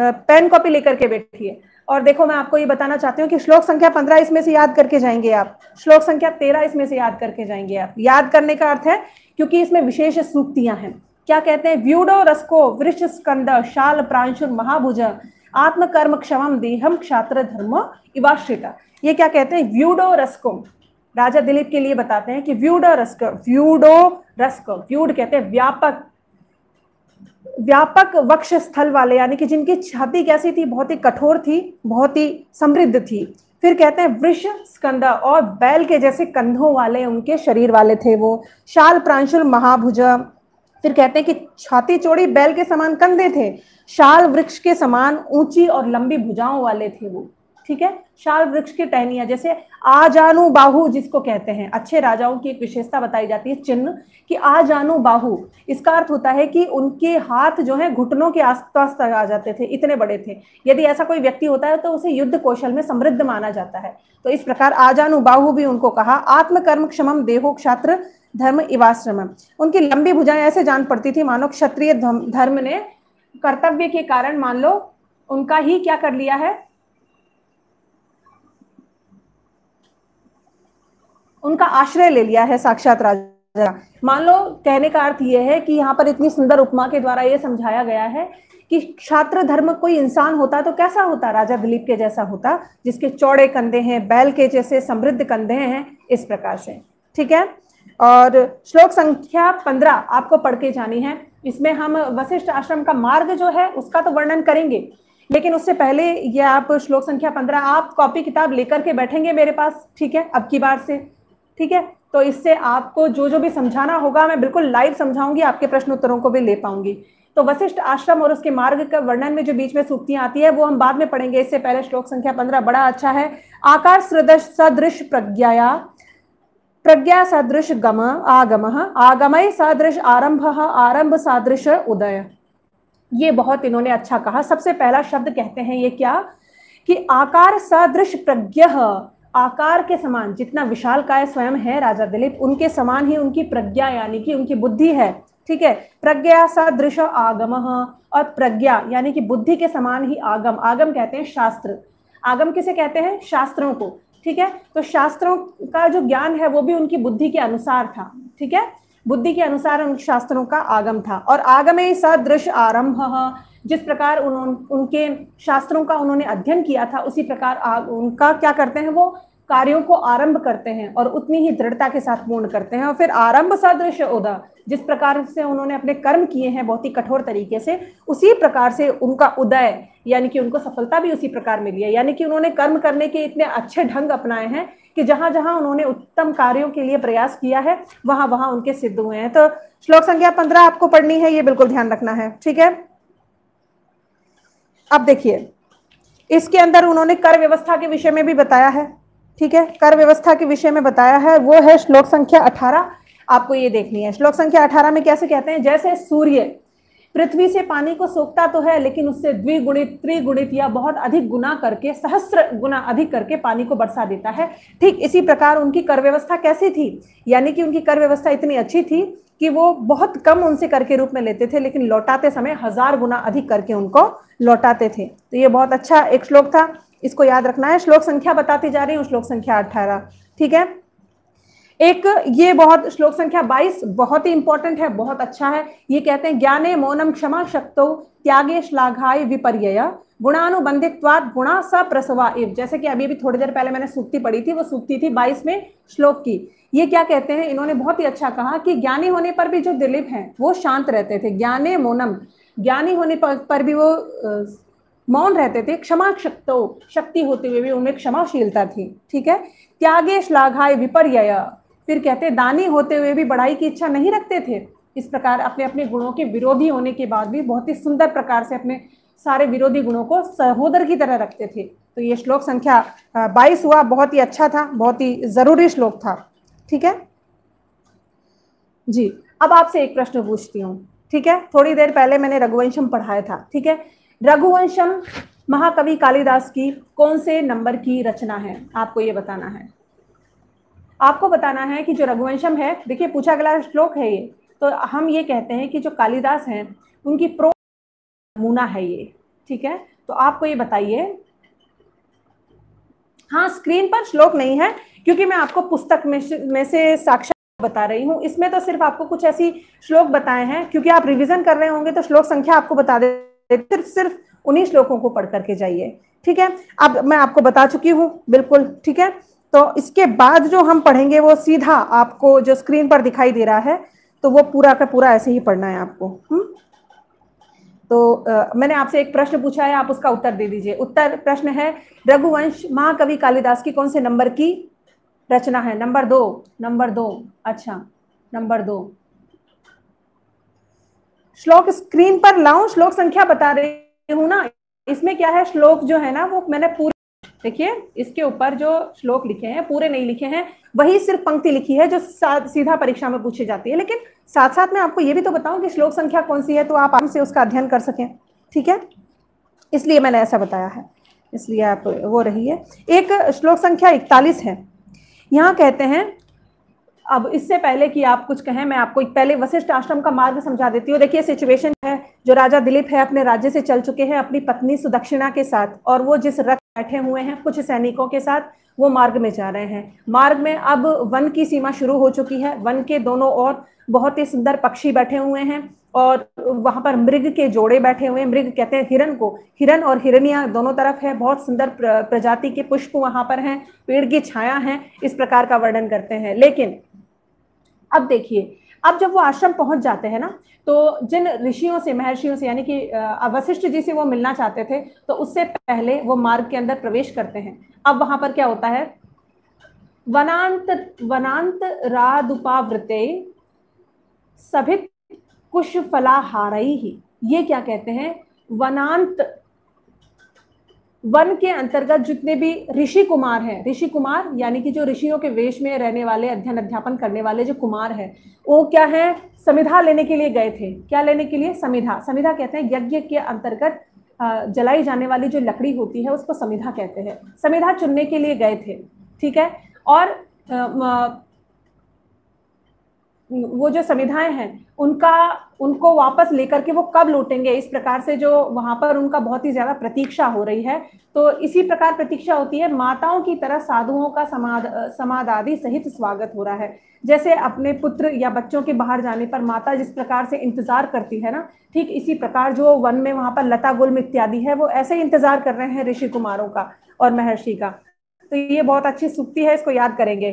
पेन कॉपी लेकर के बैठिए। और देखो, मैं आपको ये बताना चाहती हूँ कि श्लोक संख्या पंद्रह इसमें से याद करके जाएँगे आप। श्लोक संख्या तेरह इसमें से याद करके जाएँगे आप। याद करने का अर्थ है, क्योंकि इसमें विशेष सूक्तियाँ हैं। क्या कहते हैं? व्यूडो रस्को वृक्ष स्कंद शाल प्रांशुर महाभुज आत्मकर्म क्षमम देहम क्षात्र धर्म इवाश्रिता। ये क्या कहते हैं? व्यूडो रस्को। राजा दिलीप के लिए बताते हैं कि व्यूडो रस्क व्यूडो रस्क, व्यूड कहते हैं व्यापक। व्यापक वक्ष स्थल वाले, यानी कि जिनकी छाती कैसी थी, बहुत ही कठोर थी, बहुत ही समृद्ध थी। फिर कहते हैं वृष, स्कंद और बैल के जैसे कंधों वाले उनके शरीर वाले थे वो। शाल, प्रांशुल, महाभुज। फिर कहते हैं कि छाती चौड़ी बैल के समान कंधे थे। शाल, वृक्ष के समान ऊँची और लंबी भुजाओं वाले थे वो। ठीक है? शाल वृक्ष की टहनिया, जैसे आजानु बाहु जिसको कहते हैं। अच्छे राजाओं की एक विशेषता बताई जाती है चिन्ह कि आजानु बाहु। इसका अर्थ होता है कि उनके हाथ जो है, घुटनों के आसपास तक आ जाते थे, इतने बड़े थे। यदि ऐसा कोई व्यक्ति होता है तो उसे युद्ध कौशल में समृद्ध माना जाता है। तो इस प्रकार आजानु बाहु भी उनको कहा, आत्मकर्म क्षमम देहो क्षात्र धर्म इवाश्रम उनकी लंबी भुजाएँ ऐसे जान पड़ती थी, मानो क्षत्रिय धर्म ने कर्तव्य के कारण मान लो, उनका ही क्या कर लिया है? उनका आश्रय ले लिया है साक्षात राजा। मान लो, कहने का अर्थ यह है कि यहाँ पर इतनी सुंदर उपमा के द्वारा ये समझाया गया है कि छात्र धर्म कोई इंसान होता तो कैसा होता? राजा दिलीप के जैसा होता, जिसके चौड़े कंधे हैं, बैल के जैसे समृद्ध कंधे हैं, इस प्रकार से। ठीक है? और श्लोक संख्या पंद्रह आपको पढ़ के जानी है। इसमें हम वशिष्ठ आश्रम का मार्ग जो है, उसका तो वर्णन करेंगे। लेकिन उससे पहले ये आप श्लोक संख्या पंद्रह, आप कॉपी किताब लेकर के बैठेंगे मेरे पास। ठीक है? अब की बार से। ठीक है? तो इससे आपको जो जो भी समझाना होगा, मैं बिल्कुल लाइव समझाऊँगी, आपके प्रश्न उत्तरों को भी ले पाऊँगी। तो वशिष्ठ आश्रम और उसके मार्ग का वर्णन में जो बीच में सूक्तियाँ आती है, वो हम बाद में पढ़ेंगे। इससे पहले श्लोक संख्या पंद्रह बड़ा अच्छा है। आकार सदृश सदृश प्रज्ञाया, प्रज्ञा सदृश गम, आगम, आगमय सदृश आरंभ आरंभ सदृश उदय। ये बहुत इन्होंने अच्छा कहा। सबसे पहला शब्द कहते हैं ये क्या? कि आकार सदृश प्रज्ञ आकार के समान, जितना विशाल काय स्वयं है राजा दिलीप, उनके समान ही उनकी प्रज्ञा, यानी कि उनकी बुद्धि है। ठीक है? प्रज्ञा सदृश आगम और प्रज्ञा, यानी कि बुद्धि के समान ही आगम। आगम कहते हैं शास्त्र। आगम किसे कहते हैं? शास्त्रों को। ठीक है? तो शास्त्रों का जो ज्ञान है, वो भी उनकी बुद्धि के अनुसार था। ठीक है? बुद्धि के अनुसार उन शास्त्रों का आगम था। और आगमे सदृश आरंभ जिस प्रकार उन्होंने उनके शास्त्रों का उन्होंने अध्ययन किया था, उसी प्रकार उनका क्या करते हैं वो कार्यों को आरंभ करते हैं और उतनी ही दृढ़ता के साथ पूर्ण करते हैं। और फिर आरंभ सदृश उदा जिस प्रकार से उन्होंने अपने कर्म किए हैं बहुत ही कठोर तरीके से, उसी प्रकार से उनका उदय, यानी कि उनको सफलता भी उसी प्रकार मिली है। यानी कि उन्होंने कर्म करने के इतने अच्छे ढंग अपनाए हैं कि जहाँ जहाँ उन्होंने उत्तम कार्यों के लिए प्रयास किया है वहाँ वहाँ उनके सिद्ध हुए हैं। तो श्लोक संख्या पंद्रह आपको पढ़नी है, ये बिल्कुल ध्यान रखना है, ठीक है? अब देखिए, इसके अंदर उन्होंने कर व्यवस्था के विषय में भी बताया है, ठीक है? कर व्यवस्था के विषय में बताया है, वो है श्लोक संख्या अठारह, आपको ये देखनी है। श्लोक संख्या अठारह में कैसे कहते हैं? जैसे सूर्य पृथ्वी से पानी को सोखता तो है, लेकिन उससे द्विगुणित, त्रिगुणित या बहुत अधिक गुना करके सहस्त्र गुना अधिक करके पानी को बरसा देता है। ठीक इसी प्रकार उनकी कर व्यवस्था कैसी थी? यानी कि उनकी कर व्यवस्था इतनी अच्छी थी कि वो बहुत कम उनसे कर के रूप में लेते थे, लेकिन लौटाते समय हज़ार गुना अधिक करके उनको लौटाते थे। तो ये बहुत अच्छा एक श्लोक था। इसको याद रखना है। श्लोक संख्या बताती जा रही हूँ, श्लोक संख्या अठारह। ठीक है? एक ये बहुत, श्लोक संख्या 22 बहुत ही इंपॉर्टेंट है, बहुत अच्छा है। ये कहते हैं, ज्ञाने मौनम क्षमा शक्तो, त्यागे श्लाघाय विपर्य गुणानुबंधित्वाद गुणा स प्रसवा एव। जैसे कि अभी भी थोड़ी देर पहले मैंने सूक्ति पढ़ी थी, वो सूक्ति थी 22 में श्लोक की। ये क्या कहते हैं? इन्होंने बहुत ही अच्छा कहा कि ज्ञानी होने पर भी जो दिलीप हैं वो शांत रहते थे। ज्ञाने मोनम ज्ञानी होने पर, पर भी वो मौन रहते थे। क्षमा शक्तो शक्ति होते हुए भी उनमें क्षमाशीलता थी। ठीक है? त्यागे श्लाघाय विपर्य फिर कहते दानी होते हुए भी बढ़ाई की इच्छा नहीं रखते थे। इस प्रकार अपने अपने गुणों के विरोधी होने के बाद भी बहुत ही सुंदर प्रकार से अपने सारे विरोधी गुणों को सहोदर की तरह रखते थे। तो ये श्लोक संख्या बाईस हुआ। बहुत ही अच्छा था बहुत ही ज़रूरी श्लोक था। ठीक है? जी, अब आपसे एक प्रश्न पूछती हूँ, ठीक है? थोड़ी देर पहले मैंने रघुवंशम पढ़ाया था, ठीक है? रघुवंशम महाकवि कालिदास की कौन से नंबर की रचना है? आपको ये बताना है। आपको बताना है कि जो रघुवंशम है, देखिए, पूछा गया श्लोक है ये तो हम ये कहते हैं कि जो कालिदास हैं, उनकी प्रो नमूना है ये, ठीक है? तो आपको ये बताइए। हाँ स्क्रीन पर श्लोक नहीं है क्योंकि मैं आपको पुस्तक में में से साक्षात बता रही हूँ। इसमें तो सिर्फ़ आपको कुछ ऐसी श्लोक बताए हैं क्योंकि आप रिवीजन कर रहे होंगे तो श्लोक संख्या आपको बता दे सिर्फ़ सिर्फ़ उन्हीं श्लोकों को पढ़ करके जाइए। ठीक है? अब मैं आपको बता चुकी हूँ बिल्कुल ठीक है? तो इसके बाद जो हम पढ़ेंगे वो सीधा आपको जो स्क्रीन पर दिखाई दे रहा है तो वो पूरा का पूरा ऐसे ही पढ़ना है आपको। हुँ? हम्म? तो आ, मैंने आपसे एक प्रश्न पूछा है आप उसका उत्तर दे दीजिए। उत्तर प्रश्न है रघुवंश महाकवि कालिदास की कौन से नंबर की रचना है। नंबर दो नंबर दो अच्छा नंबर दो। श्लोक स्क्रीन पर लाऊं, श्लोक संख्या बता रही हूँ ना, इसमें क्या है, श्लोक जो है ना, वो मैंने पूरे, देखिए, इसके ऊपर जो श्लोक लिखे हैं, पूरे नहीं लिखे हैं, वही सिर्फ़ पंक्ति लिखी है, जो सीधा परीक्षा में पूछी जाती है। लेकिन साथ साथ में आपको ये भी तो बताऊँ कि श्लोक संख्या कौन सी है तो आप आराम से उसका अध्ययन कर सकें, ठीक है? इसलिए मैंने ऐसा बताया है, इसलिए आप वो रही है एक श्लोक संख्या इकतालीस है। यहाँ कहते हैं, अब इससे पहले कि आप कुछ कहें, मैं आपको पहले वशिष्ठ आश्रम का मार्ग समझा देती हूँ। देखिए सिचुएशन है, जो राजा दिलीप है अपने राज्य से चल चुके हैं, अपनी पत्नी सुदक्षिणा के साथ, और वो जिस रथ बैठे हुए हैं, कुछ सैनिकों के साथ, वो मार्ग में जा रहे हैं। मार्ग में अब वन की सीमा शुरू हो चुकी है, वन के दोनों ओर बहुत ही सुंदर पक्षी बैठे हुए हैं और वहाँ पर मृग के जोड़े बैठे हुए हैं। मृग कहते हैं हिरन को। हिरन और हिरनिया दोनों तरफ़ है। बहुत सुंदर प्रजाति के पुष्प वहाँ पर हैं। पेड़ की छाया है। इस प्रकार का वर्णन करते हैं। लेकिन अब देखिए, अब जब वो आश्रम पहुँच जाते हैं ना तो जिन ऋषियों से, महर्षियों से, यानी कि वशिष्ठ जी से वो मिलना चाहते थे तो उससे पहले वो मार्ग के अंदर प्रवेश करते हैं। अब वहाँ पर क्या होता है? वनांत वनांत रादुपावृते सभित कुश फलाहारई ही ये क्या कहते हैं? वनांत, वन के अंतर्गत जितने भी ऋषि कुमार हैं, ऋषि कुमार यानी कि जो ऋषियों के वेश में रहने वाले, अध्ययन अध्यापन करने वाले जो कुमार हैं, वो क्या है? समिधा लेने के लिए गए थे। क्या लेने के लिए? समिधा। समिधा कहते हैं यज्ञ के अंतर्गत जलाई जाने वाली जो लकड़ी होती है, उसको समिधा कहते हैं। समिधा चुनने के लिए गए थे, ठीक है? और वो जो संविधाएँ हैं, उनका, उनको वापस लेकर के वो कब लौटेंगे? इस प्रकार से जो वहाँ पर उनका बहुत ही ज़्यादा प्रतीक्षा हो रही है। तो इसी प्रकार प्रतीक्षा होती है, माताओं की तरह साधुओं का समाद समाद आदि सहित स्वागत हो रहा है। जैसे अपने पुत्र या बच्चों के बाहर जाने पर माता जिस प्रकार से इंतज़ार करती है ना, ठीक इसी प्रकार जो वन में वहाँ पर लता गुल्म इत्यादि है, वो ऐसे ही इंतज़ार कर रहे हैं ऋषि कुमारों का और महर्षि का। तो ये बहुत अच्छी सुक्ति है, इसको याद करेंगे।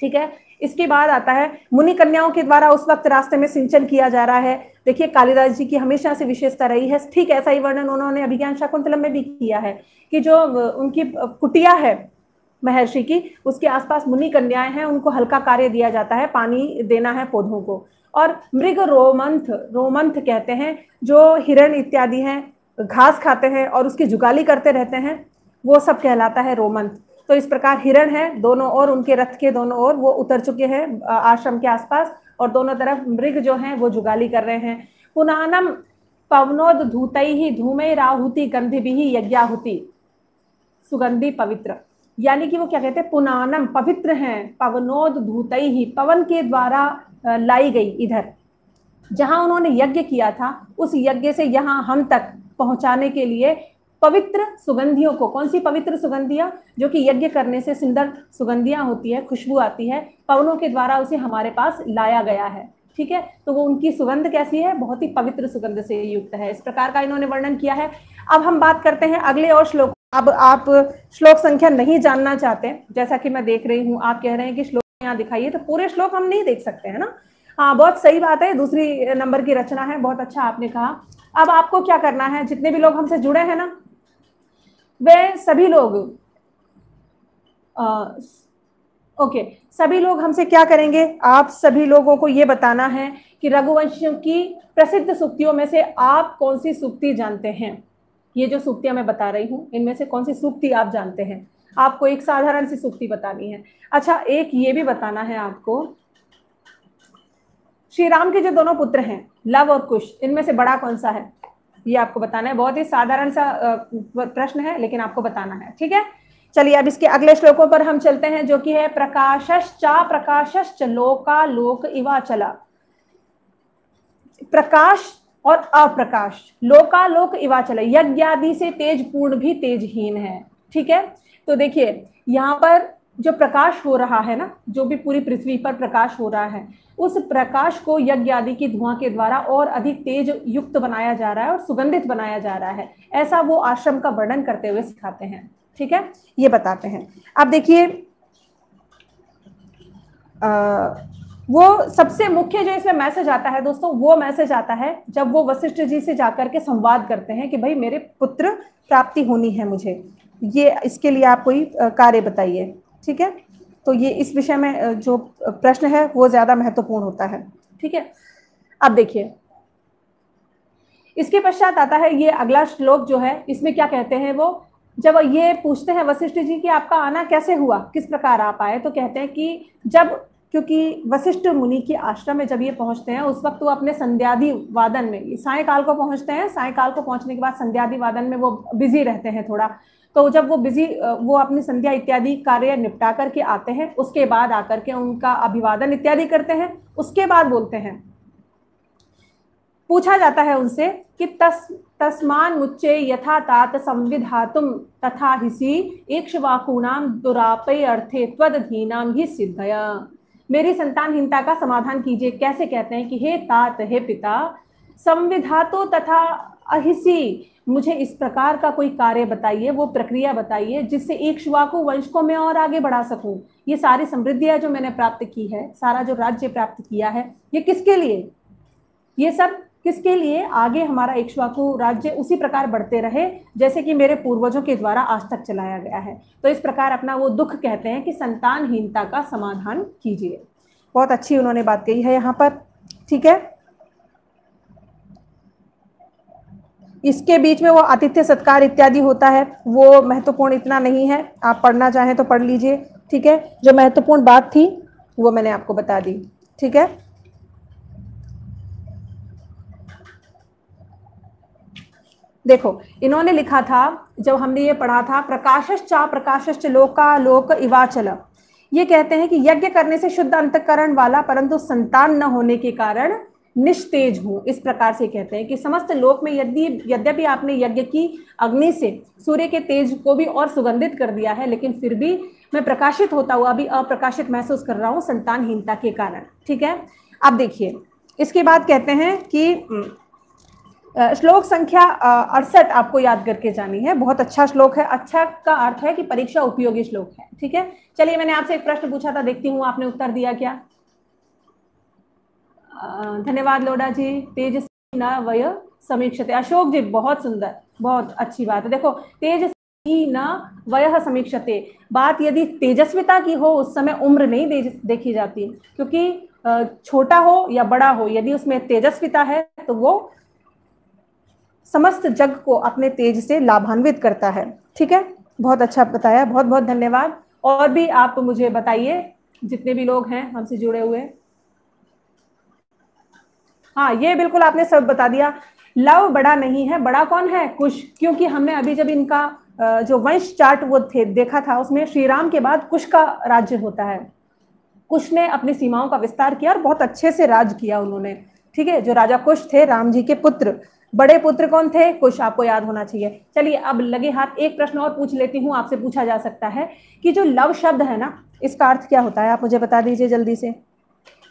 ठीक है? इसके बाद आता है, मुनि कन्याओं के द्वारा उस वक्त रास्ते में सिंचन किया जा रहा है। देखिए, कालिदास जी की हमेशा से विशेषता रही है। ठीक ऐसा ही वर्णन उन्होंने अभिज्ञान शाकुंतलम में भी किया है कि जो उनकी कुटिया है महर्षि की, उसके आसपास मुनि कन्याएँ हैं, उनको हल्का कार्य दिया जाता है, पानी देना है पौधों को। और मृग रोमंथ रोमंथ कहते हैं, जो हिरण इत्यादि हैं, घास खाते हैं और उसकी जुगाली करते रहते हैं, वो सब कहलाता है रोमंथ। तो इस प्रकार हिरण है, दोनों ओर, उनके रथ के दोनों ओर, वो उतर चुके हैं आश्रम के आसपास, और दोनों तरफ़ मृग जो हैं, वो जुगाली कर रहे हैं। पुनानम पवनोद धूतई ही धूमे राहुति गंधि भी यज्ञाहुति। सुगंधि पवित्र। यानी कि वो क्या कहते हैं? पुनानम पवित्र हैं, पवनोद धूतई ही पवन के द्वारा लाई गई इधर। जहाँ उन्होंने यज्ञ किया था, उस यज्ञ से यहाँ हम तक पहुँचाने के लिए पवित्र सुगंधियों को, कौन सी पवित्र सुगंधियाँ? जो कि यज्ञ करने से सुंदर सुगंधियाँ होती है, खुशबू आती है, पवनों के द्वारा उसे हमारे पास लाया गया है। ठीक है? तो वो उनकी सुगंध कैसी है? बहुत ही पवित्र सुगंध से युक्त है। इस प्रकार का इन्होंने वर्णन किया है। अब हम बात करते हैं अगले और श्लोक अब आप श्लोक संख्या नहीं जानना चाहते, जैसा कि मैं देख रही हूँ, आप कह रहे हैं कि श्लोक यहाँ दिखाइए तो पूरे श्लोक हम नहीं देख सकते, है ना? हाँ बहुत सही बात है, दूसरी नंबर की रचना है, बहुत अच्छा आपने कहा। अब आपको क्या करना है? जितने भी लोग हमसे जुड़े हैं ना वे सभी लोग ओके, सभी लोग हमसे क्या करेंगे? आप सभी लोगों को ये बताना है कि रघुवंश की प्रसिद्ध सूक्तियों में से आप कौन सी सूक्ति जानते हैं? ये जो सूक्तियाँ मैं बता रही हूँ, इनमें से कौन सी सूक्ति आप जानते हैं? आपको एक साधारण सी सूक्ति बतानी है। अच्छा एक ये भी बताना है आपको। श्री राम के जो दोनों पुत्र हैं, लव और कुश, इनमें से बड़ा कौन सा है? ये आपको बताना है। बहुत ही साधारण सा प्रश्न है, लेकिन आपको बताना है, ठीक है? चलिए, अब इसके अगले श्लोकों पर हम चलते हैं, जो कि है, प्रकाशश्चा प्रकाशश्च लोका लोक इवा चला। प्रकाश और अप्रकाश लोकालोक इवा चला। यज्ञ आदि से तेज पूर्ण भी तेजहीन है, ठीक है? तो देखिए, यहाँ पर जो प्रकाश हो रहा है ना, जो भी पूरी पृथ्वी पर प्रकाश हो रहा है, उस प्रकाश को यज्ञ आदि की धुआँ के द्वारा और अधिक तेज युक्त बनाया जा रहा है और सुगंधित बनाया जा रहा है। ऐसा वो आश्रम का वर्णन करते हुए सिखाते हैं। ठीक है? ये बताते हैं। अब देखिए वो सबसे मुख्य जो इसमें मैसेज आता है दोस्तों, वो मैसेज आता है जब वो वशिष्ठ जी से जाकर के संवाद करते हैं कि भाई मेरे पुत्र प्राप्ति होनी है मुझे। ये, इसके लिए आप कोई कार्य बताइए। ठीक है? तो ये इस विषय में जो प्रश्न है, वो ज़्यादा महत्वपूर्ण होता है। ठीक है? अब देखिए। इसके पश्चात आता है, ये अगला श्लोक जो है, इसमें क्या कहते हैं वो? जब ये पूछते हैं वशिष्ठ जी कि आपका आना कैसे हुआ? किस प्रकार आप आए? तो कहते हैं कि जब क्योंकि वशिष्ठ मुनि के आश्रम में जब ये पहुँचते हैं, उस वक्त वो अपने संध्यादि वादन में सायकाल को पहुँचते हैं, सायकाल को पहुँचने के बाद संध्यादि वादन में वो बिज़ी रहते हैं थोड़ा। तो जब वो बिज़ी वो अपनी संध्या इत्यादि कार्य निपटा करके आते हैं, उसके बाद आकर के उनका अभिवादन इत्यादि करते हैं, उसके बाद बोलते हैं। पूछा जाता है उनसे कि तस, तस्मान मुच्चे यथा तात संविधातुम तथा हिसी एक वाकूणाम दुरापय अर्थे त्वदधीनाम ही सिद्धया। मेरी संतानहीनता का समाधान कीजिए। कैसे कहते हैं कि, हे तात, हे पिता, संविधातो तथा अहिसी, मुझे इस प्रकार का कोई कार्य बताइए, वो प्रक्रिया बताइए, जिससे एक शुवाकु वंश को मैं और आगे बढ़ा सकूँ। ये सारी समृद्धियाँ जो मैंने प्राप्त की है, सारा जो राज्य प्राप्त किया है, ये किसके लिए? ये सब किसके लिए आगे हमारा इक्ष्वाकु राज्य उसी प्रकार बढ़ते रहे, जैसे कि मेरे पूर्वजों के द्वारा आज तक चलाया गया है। तो इस प्रकार अपना वो दुख कहते हैं कि संतानहीनता का समाधान कीजिए। बहुत अच्छी उन्होंने बात कही है यहाँ पर, ठीक है? इसके बीच में वो आतिथ्य सत्कार इत्यादि होता है, वो महत्वपूर्ण इतना नहीं है, आप पढ़ना चाहें तो पढ़ लीजिए, ठीक है? जो महत्वपूर्ण बात थी, वो मैंने आपको बता दी, ठीक है? देखो, इन्होंने लिखा था, जब हमने ये पढ़ा था, प्रकाशश्चा प्रकाशश्च लोका लोक इवाचल। ये कहते हैं कि यज्ञ करने से शुद्ध अंतकरण वाला, परंतु संतान न होने के कारण निस्तेज हूँ। इस प्रकार से कहते हैं कि समस्त लोक में यदि, यद्यपि आपने यज्ञ की, अग्नि से सूर्य के तेज को भी और सुगंधित कर दिया है, लेकिन फिर भी मैं प्रकाशित होता हुआ अभी अप्रकाशित महसूस कर रहा हूँ संतानहीनता के कारण। ठीक है? अब देखिए, इसके बाद कहते हैं कि श्लोक संख्या अड़सठ आपको याद करके जानी है। बहुत अच्छा श्लोक है। अच्छा का अर्थ है कि परीक्षा उपयोगी श्लोक है। ठीक है? चलिए, मैंने आपसे एक प्रश्न पूछा था, देखती हूँ आपने उत्तर दिया क्या। धन्यवाद लोडा जी। तेज न वय समीक्षते। अशोक जी, बहुत सुंदर, बहुत अच्छी बात है। देखो तेज न वय समीक्षते। बात यदि तेजस्विता की हो, उस समय उम्र नहीं देखी जाती। क्योंकि छोटा हो या बड़ा हो, यदि उसमें तेजस्विता है तो वो समस्त जग को अपने तेज से लाभान्वित करता है। ठीक है? बहुत अच्छा बताया। बहुत बहुत धन्यवाद। और भी आप तो मुझे बताइए, जितने भी लोग हैं हमसे जुड़े हुए। हाँ ये बिल्कुल आपने सब बता दिया। लव बड़ा नहीं है, बड़ा कौन है? कुश, क्योंकि हमने अभी जब इनका जो वंश चार्ट वो थे, देखा था, उसमें श्री राम के बाद कुश का राज्य होता है। कुश ने अपनी सीमाओं का विस्तार किया और बहुत अच्छे से राज किया उन्होंने। ठीक है? जो राजा कुश थे, राम जी के पुत्र बड़े पुत्र कौन थे? कुछ आपको याद होना चाहिए। चलिए अब लगे हाथ एक प्रश्न और पूछ लेती हूँ आपसे पूछा जा सकता है कि जो लव शब्द है ना इसका अर्थ क्या होता है? आप मुझे बता दीजिए जल्दी से।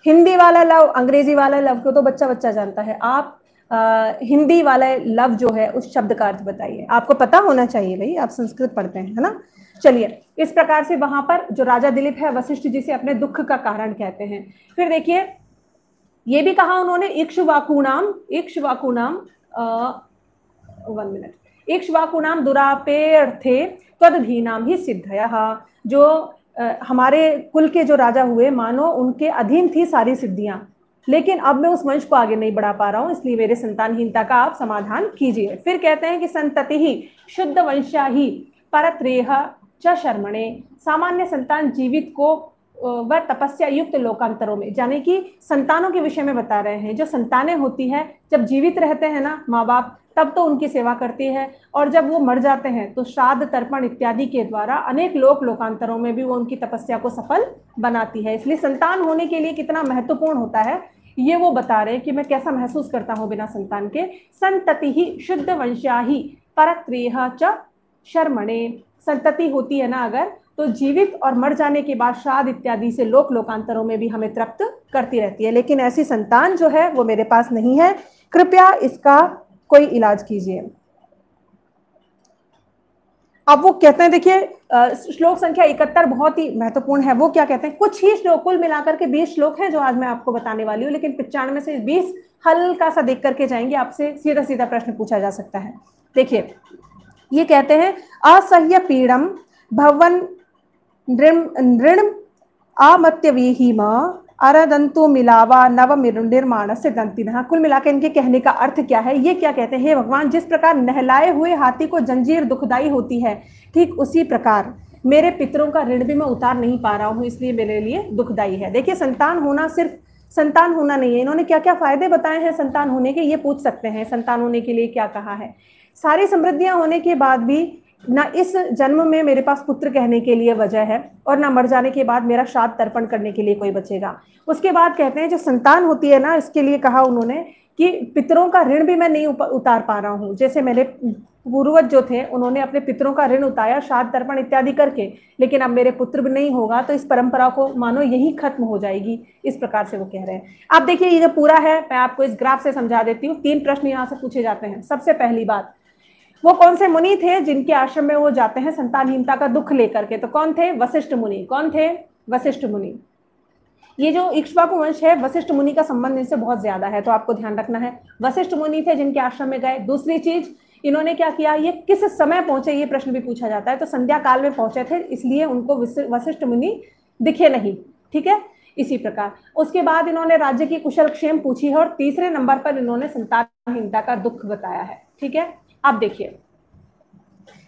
हिंदी वाला लव अंग्रेज़ी वाला लव को तो बच्चा बच्चा जानता है। आप आ, हिंदी वाला लव जो है उस शब्द का अर्थ बताइए। आपको पता होना चाहिए भाई आप संस्कृत पढ़ते हैं है ना? चलिए इस प्रकार से वहाँ पर जो राजा दिलीप है वशिष्ठ जी से अपने दुख का कारण कहते हैं। फिर देखिए ये भी कहा उन्होंने इक्ष्वाकुणाम इक्ष्वाकुणाम वन मिनट इक्ष्वाकुणाम दुरापेड़ थे तदधीनाम ही सिद्ध जो आ, हमारे कुल के जो राजा हुए मानो उनके अधीन थी सारी सिद्धियाँ। लेकिन अब मैं उस वंश को आगे नहीं बढ़ा पा रहा हूँ इसलिए मेरे संतानहीनता का आप समाधान कीजिए। फिर कहते हैं कि संतति ही शुद्ध वंशा ही परत्रेह च शर्मणे। सामान्य संतान जीवित को व तपस्या युक्त लोकांतरों में, यानी कि संतानों के विषय में बता रहे हैं। जो संतानें होती है, जब जीवित रहते हैं ना माँ बाप तब तो उनकी सेवा करती है और जब वो मर जाते हैं तो श्राद्ध, तर्पण इत्यादि के द्वारा अनेक लोक लोकांतरों में भी वो उनकी तपस्या को सफल बनाती है। इसलिए संतान होने के लिए कितना महत्वपूर्ण होता है, ये वो बता रहे हैं कि मैं कैसा महसूस करता हूँ बिना संतान के। संतति ही शुद्ध वंशा ही परत्रेह च शर्मणे। संतति होती है ना अगर तो जीवित और मर जाने के बाद श्राद्ध इत्यादि से लोक लोकांतरों में भी हमें तृप्त करती रहती है। लेकिन ऐसी संतान जो है, वो मेरे पास नहीं है। कृपया इसका कोई इलाज कीजिए। अब वो कहते हैं, देखिए श्लोक संख्या इकहत्तर बहुत ही महत्वपूर्ण है। वो क्या कहते हैं? कुछ ही श्लोक, कुल मिलाकर के बीस श्लोक हैं जो आज मैं आपको बताने वाली हूँ, लेकिन पिचानवे से बीस हल्का सा देख करके जाएँगे, आपसे सीधा सीधा प्रश्न पूछा जा सकता है। देखिए, ये कहते हैं, असह्य पीड़म भवन अरदंतु मिलावा नव निर्माण से दंतिन। कुल मिलाकर इनके कहने का अर्थ क्या है? ये क्या कहते हैं? भगवान, जिस प्रकार नहलाए हुए हाथी को जंजीर दुखदाई होती है, ठीक उसी प्रकार मेरे पितरों का ऋण भी मैं उतार नहीं पा रहा हूँ, इसलिए मेरे लिए दुखदाई है। देखिए, संतान होना सिर्फ़, संतान होना नहीं है। इन्होंने क्या क्या फ़ायदे बताए हैं संतान होने के? ये पूछ सकते हैं, संतान होने के लिए क्या कहा है? सारी समृद्धियाँ होने के बाद भी ना इस जन्म में मेरे पास पुत्र कहने के लिए वजह है और ना मर जाने के बाद मेरा श्राद्ध तर्पण करने के लिए कोई बचेगा। उसके बाद कहते हैं, जो संतान होती है ना, इसके लिए कहा उन्होंने कि पितरों का ऋण भी मैं नहीं उतार पा रहा हूँ। जैसे मेरे पूर्वज जो थे, उन्होंने अपने पितरों का ऋण उतारा, श्राद्ध तर्पण इत्यादि करके, लेकिन अब मेरे पुत्र भी नहीं होगा तो इस परंपरा को मानो यही खत्म हो जाएगी, इस प्रकार से वो कह रहे हैं। अब देखिए, ये जो पूरा है, मैं आपको इस ग्राफ से समझा देती हूँ। तीन प्रश्न यहाँ से पूछे जाते हैं। सबसे पहली बात वो कौन से मुनि थे जिनके आश्रम में वो जाते हैं संतानहीनता का दुख लेकर के? तो कौन थे? वशिष्ठ मुनि। कौन थे? वशिष्ठ मुनि। ये जो इक्ष्वाकु वंश है, वशिष्ठ मुनि का संबंध इनसे बहुत ज़्यादा है तो आपको ध्यान रखना है। वशिष्ठ मुनि थे जिनके आश्रम में गए। दूसरी चीज़, इन्होंने क्या किया? ये किस समय पहुँचे, ये प्रश्न भी पूछा जाता है। तो संध्या काल में पहुँचे थे, इसलिए उनको वशिष्ठ मुनि दिखे नहीं। ठीक है? इसी प्रकार। उसके बाद इन्होंने राज्य की कुशल क्षेम पूछी है और तीसरे नंबर पर इन्होंने संतानहीनता का दुख बताया है। ठीक है? अब देखिए।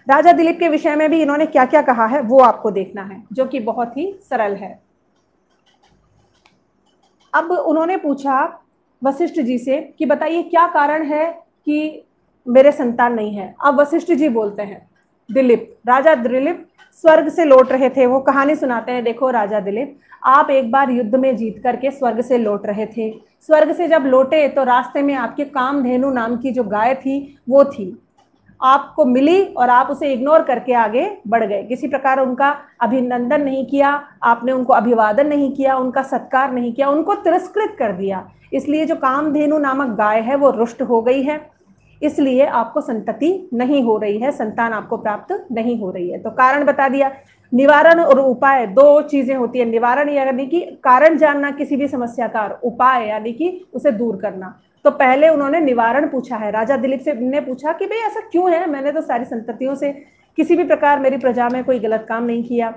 राजा दिलीप के विषय में भी इन्होंने क्या क्या कहा है, वो आपको देखना है, जो कि बहुत ही सरल है। अब उन्होंने पूछा वशिष्ठ जी से कि बताइए क्या कारण है कि मेरे संतान नहीं है? अब वशिष्ठ जी बोलते हैं, दिलीप, राजा दिलीप स्वर्ग से लौट रहे थे, वो कहानी सुनाते हैं, देखो राजा दिलीप, आप एक बार युद्ध में जीत करके स्वर्ग से लौट रहे थे। स्वर्ग से जब लौटे तो रास्ते में आपके कामधेनु नाम की जो गाय थी, वो थी। आपको मिली और आप उसे इग्नोर करके आगे बढ़ गए। किसी प्रकार उनका अभिनंदन नहीं किया, आपने उनको अभिवादन नहीं किया, उनका सत्कार नहीं किया, उनको तिरस्कृत कर दिया। इसलिए जो कामधेनु नामक गाय है, वो रुष्ट हो गई है। इसलिए आपको संतति नहीं हो रही है, संतान आपको प्राप्त नहीं हो रही है। तो कारण बता दिया। निवारण और उपाय, दो चीज़ें होती है। निवारण यानी कि कारण जानना किसी भी समस्या का उपाय, यानी कि उसे दूर करना। तो पहले उन्होंने निवारण पूछा है। राजा दिलीप से ने पूछा कि भाई ऐसा क्यों है? मैंने तो सारी संततियों से किसी भी प्रकार मेरी प्रजा में कोई गलत काम नहीं किया।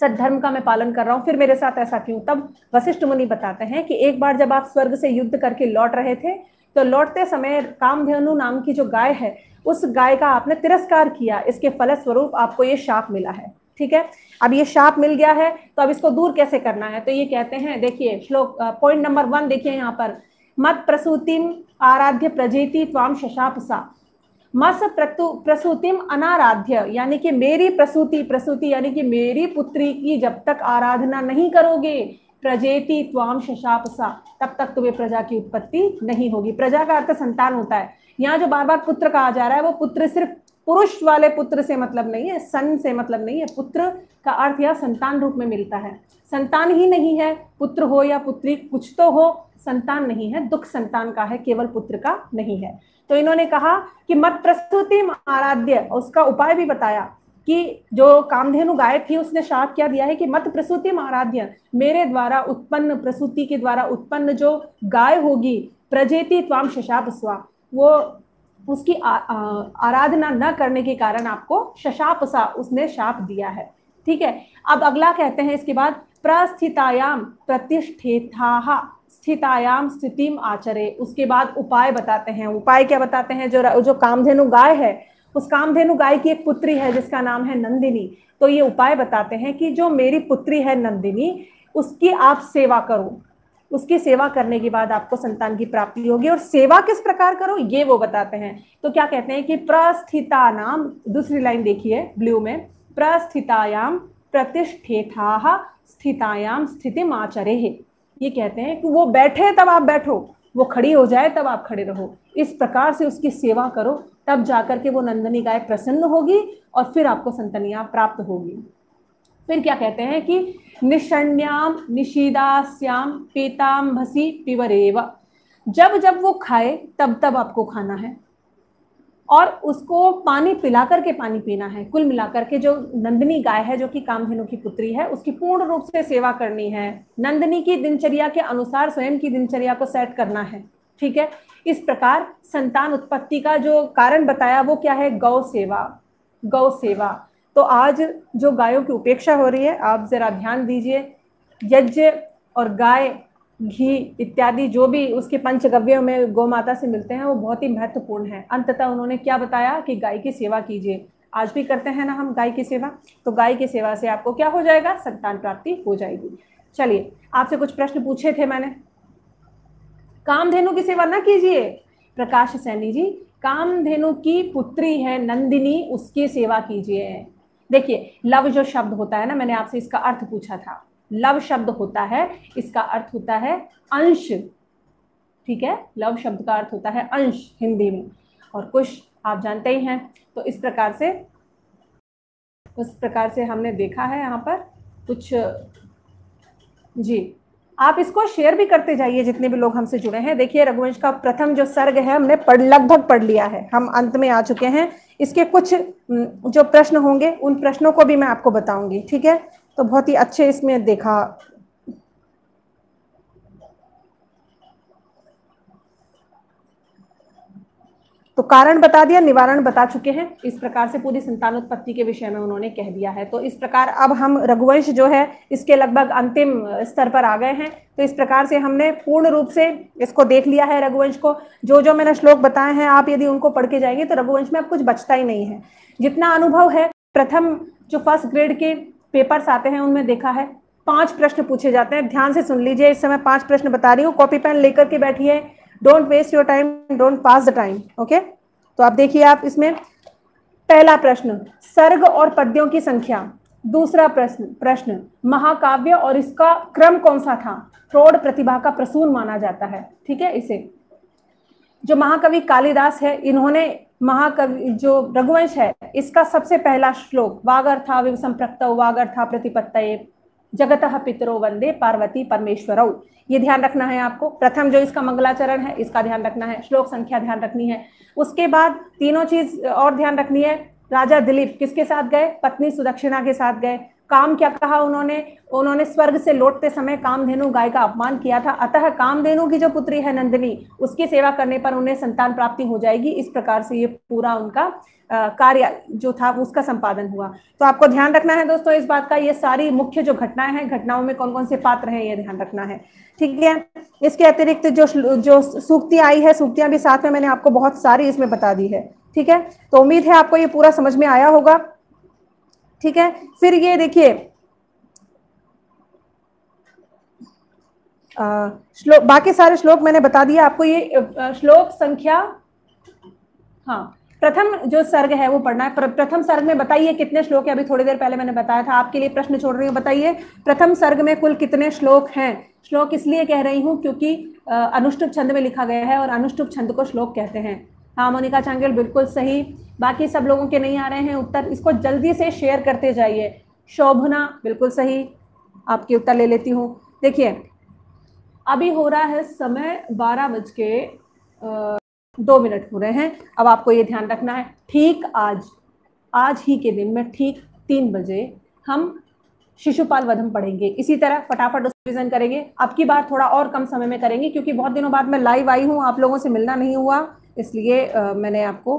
सद्धर्म का मैं पालन कर रहा हूँ, फिर मेरे साथ ऐसा क्यों? तब वशिष्ठ मुनि बताते हैं कि एक बार जब आप स्वर्ग से युद्ध करके लौट रहे थे तो लौटते समय कामधेनु नाम की जो गाय है, उस गाय का आपने तिरस्कार किया। इसके फलस्वरूप आपको ये शाप मिला है। ठीक है? अब ये शाप मिल गया है तो अब इसको दूर कैसे करना है? तो ये कहते हैं, देखिए, श्लोक पॉइंट नंबर वन देखिए यहाँ पर। मत प्रसूतिम आराध्य प्रजेति त्वाम शशापसा। मस प्रतु, प्रसूतिम अनाराध्य, यानी कि मेरी प्रसूति प्रसूति यानी कि मेरी पुत्री की जब तक आराधना नहीं करोगे, प्रजेति त्वाम शशापसा। तब तक तुम्हें प्रजा की उत्पत्ति नहीं होगी। प्रजा का अर्थ संतान होता है। यहाँ जो बार बार पुत्र कहा जा रहा है, वो पुत्र सिर्फ़ पुरुष वाले पुत्र से मतलब नहीं है, सन से मतलब नहीं है। पुत्र का अर्थ यह संतान रूप में मिलता है। संतान ही नहीं है, पुत्र हो या पुत्री, कुछ तो हो, संतान नहीं है, दुख संतान का है, केवल पुत्र का नहीं है। तो इन्होंने कहा कि मत प्रस्तुति आराध्य उसका उपाय भी बताया कि जो कामधेनु गाय थी, उसने शाप क्या दिया है कि मत प्रसूति आराध्य मेरे द्वारा उत्पन्न प्रसूति के द्वारा उत्पन्न जो गाय होगी, प्रजेति त्वाम शशाप स्वा, वो उसकी आराधना न करने के कारण आपको शशाप सा उसने शाप दिया है। ठीक है? अब अगला कहते हैं इसके बाद प्रस्थितायाम प्रतिष्ठेथा स्थितायाम स्थितिम आचरे। उसके बाद उपाय बताते हैं। उपाय क्या बताते हैं? जो जो कामधेनु गाय है, उस कामधेनु गाय की एक पुत्री है, जिसका नाम है नंदिनी। तो ये उपाय बताते हैं कि जो मेरी पुत्री है नंदिनी, उसकी आप सेवा करो। उसकी सेवा करने के बाद आपको संतान की प्राप्ति होगी और सेवा किस प्रकार करो, ये वो बताते हैं। तो क्या कहते हैं कि प्रस्थिता नाम दूसरी लाइन देखिए ब्लू में प्रस्थितायाम प्रतिष्ठेथा स्थितायाम स्थिति आचरे। ये कहते हैं कि वो बैठे तब आप बैठो, वो खड़ी हो जाए तब आप खड़े रहो। इस प्रकार से उसकी सेवा करो, तब जाकर के वो नंदनी गाय प्रसन्न होगी और फिर आपको संतनिया प्राप्त होगी। फिर क्या कहते हैं कि निषण्याम निशीदास्याम पीताम भसी पिवरेव जब जब वो खाए, तब तब आपको खाना है। और उसको पानी पिला करके पानी पीना है। कुल मिलाकर के जो नंदनी गाय है, जो कि कामधेनु की पुत्री है, उसकी पूर्ण रूप से सेवा करनी है। नंदनी की दिनचर्या के अनुसार स्वयं की दिनचर्या को सेट करना है। ठीक है? इस प्रकार संतान उत्पत्ति का जो कारण बताया, वो क्या है? गौ सेवा। गौ सेवा। तो आज जो गायों की उपेक्षा हो रही है, आप जरा ध्यान दीजिए। यज्ञ और गाय, घी इत्यादि जो भी उसके पंचगव्यों में गौ माता से मिलते हैं, वो बहुत ही महत्वपूर्ण है। अंततः उन्होंने क्या बताया कि गाय की सेवा कीजिए। आज भी करते हैं ना हम गाय की सेवा? तो गाय की सेवा से आपको क्या हो जाएगा? संतान प्राप्ति हो जाएगी। चलिए, आपसे कुछ प्रश्न पूछे थे मैंने। कामधेनु की सेवा ना कीजिए। प्रकाश सैनी जी, कामधेनु की पुत्री है नंदिनी, उसकी सेवा कीजिए। देखिए, लव जो शब्द होता है ना, मैंने आपसे इसका अर्थ पूछा था। लव शब्द होता है, इसका अर्थ होता है अंश। ठीक है? लव शब्द का अर्थ होता है अंश हिंदी में। और कुछ आप जानते ही हैं तो इस प्रकार से, उस प्रकार से हमने देखा है यहाँ पर कुछ, जी। आप इसको शेयर भी करते जाइए, जितने भी लोग हमसे जुड़े हैं। देखिए, रघुवंश का प्रथम जो सर्ग है, हमने पढ़, लगभग पढ़ लिया है। हम अंत में आ चुके हैं। इसके कुछ जो प्रश्न होंगे, उन प्रश्नों को भी मैं आपको बताऊँगी, ठीक है? तो बहुत ही अच्छे इसमें देखा तो कारण बता दिया, निवारण बता चुके हैं। इस प्रकार से पूरी संतानोत्पत्ति के विषय में उन्होंने कह दिया है। तो इस प्रकार अब हम रघुवंश जो है, इसके लगभग अंतिम स्तर पर आ गए हैं। तो इस प्रकार से हमने पूर्ण रूप से इसको देख लिया है रघुवंश को। जो जो मैंने श्लोक बताए हैं, आप यदि उनको पढ़ के जाएँगे तो रघुवंश में अब कुछ बचता ही नहीं है। जितना अनुभव है, प्रथम जो फ़र्स्ट ग्रेड के पेपर्स आते हैं, उनमें देखा है। पाँच प्रश्न पूछे जाते हैं। ध्यान से सुन लीजिए, इस समय पाँच प्रश्न बता रही हूँ। कॉपी पेन लेकर के बैठिए don't waste your time don't pass the time okay तो आप देखिए आप इसमें पहला प्रश्न, सर्ग और पद्यों की संख्या। दूसरा प्रश्न प्रश्न, महाकाव्य और इसका क्रम कौन सा था? प्रौढ़ प्रतिभा का प्रसून माना जाता है, ठीक है इसे? जो महाकवि कालिदास है, इन्होंने महाकवि, जो रघुवंश है, इसका सबसे पहला श्लोक वागर था विसंप्रक्त वागर था प्रतिपत्त जगत पितरो वंदे पार्वती परमेश्वर। ये ध्यान रखना है आपको। प्रथम जो इसका मंगलाचरण है, इसका ध्यान रखना है। श्लोक संख्या ध्यान रखनी है। उसके बाद तीनों चीज़ और ध्यान रखनी है। राजा दिलीप किसके साथ गए? पत्नी सुदक्षिणा के साथ गए। काम क्या कहा उन्होंने? उन्होंने स्वर्ग से लौटते समय कामधेनु गाय का अपमान किया था। अतः कामधेनु की जो पुत्री है नंदिनी, उसकी सेवा करने पर उन्हें संतान प्राप्ति हो जाएगी। इस प्रकार से ये पूरा उनका कार्य जो था, उसका संपादन हुआ। तो आपको ध्यान रखना है दोस्तों इस बात का। ये सारी मुख्य जो घटनाएँ हैं, घटनाओं में कौन कौन से पात्र हैं, ये ध्यान रखना है। ठीक है? इसके अतिरिक्त जो जो सूक्ति आई है, सूक्तियाँ भी साथ में मैंने आपको बहुत सारी इसमें बता दी है। ठीक है? तो उम्मीद है आपको ये पूरा समझ में आया होगा। ठीक है? फिर ये देखिए। श्लोक बाकी सारे श्लोक मैंने बता दिया। आपको ये श्लोक संख्या हाँ प्रथम जो सर्ग है वो पढ़ना है। प्रथम सर्ग में बताइए कितने श्लोक है? अभी थोड़ी देर पहले मैंने बताया था। आपके लिए प्रश्न छोड़ रही हूँ, बताइए। प्रथम सर्ग में कुल कितने श्लोक हैं? श्लोक इसलिए कह रही हूँ क्योंकि अनुष्टुप छंद में लिखा गया है और अनुष्टुप छंद को श्लोक कहते हैं। हाँ मोनिका चांगेल, बिल्कुल सही। बाकी सब लोगों के नहीं आ रहे हैं उत्तर। इसको जल्दी से शेयर करते जाइए। शोभना, बिल्कुल सही। आपके उत्तर ले लेती हूँ। देखिए, अभी हो रहा है समय बारह बज के दो मिनट हो रहे हैं। अब आपको ये ध्यान रखना है, ठीक आज आज ही के दिन में ठीक तीन बजे हम शिशुपाल वधम पढ़ेंगे। इसी तरह फटाफट रिविजन करेंगे। अब की बार थोड़ा और कम समय में करेंगे, क्योंकि बहुत दिनों बाद मैं लाइव आई हूँ, आप लोगों से मिलना नहीं हुआ। इसलिए मैंने आपको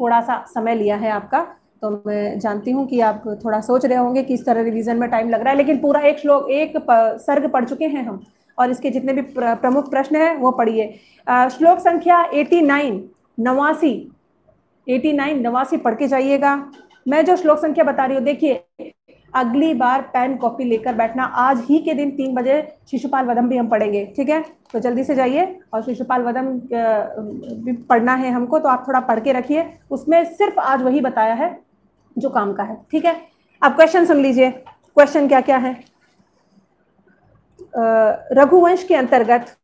थोड़ा सा समय लिया है आपका तो मैं जानती हूँ कि आप थोड़ा सोच रहे होंगे कि इस तरह रिवीजन में टाइम लग रहा है, लेकिन पूरा एक श्लोक, एक सर्ग पढ़ चुके हैं हम, और इसके जितने भी प्रमुख प्रश्न हैं, वो पढ़िए। श्लोक संख्या एटी नाइन नवासी एटी नाइन नवासी पढ़ के जाइएगा। मैं जो श्लोक संख्या बता रही हूँ, देखिए, अगली बार पेन कॉपी लेकर बैठना, आज ही के दिन तीन बजे शिशुपाल वदम भी हम पढ़ेंगे, ठीक है? तो जल्दी से जाइए और शिशुपाल वदम भी पढ़ना है हमको तो आप थोड़ा पढ़ के रखिए। उसमें सिर्फ़ आज वही बताया है जो काम का है, ठीक है? अब क्वेश्चन सुन लीजिए। क्वेश्चन क्या क्या है रघुवंश के अंतर्गत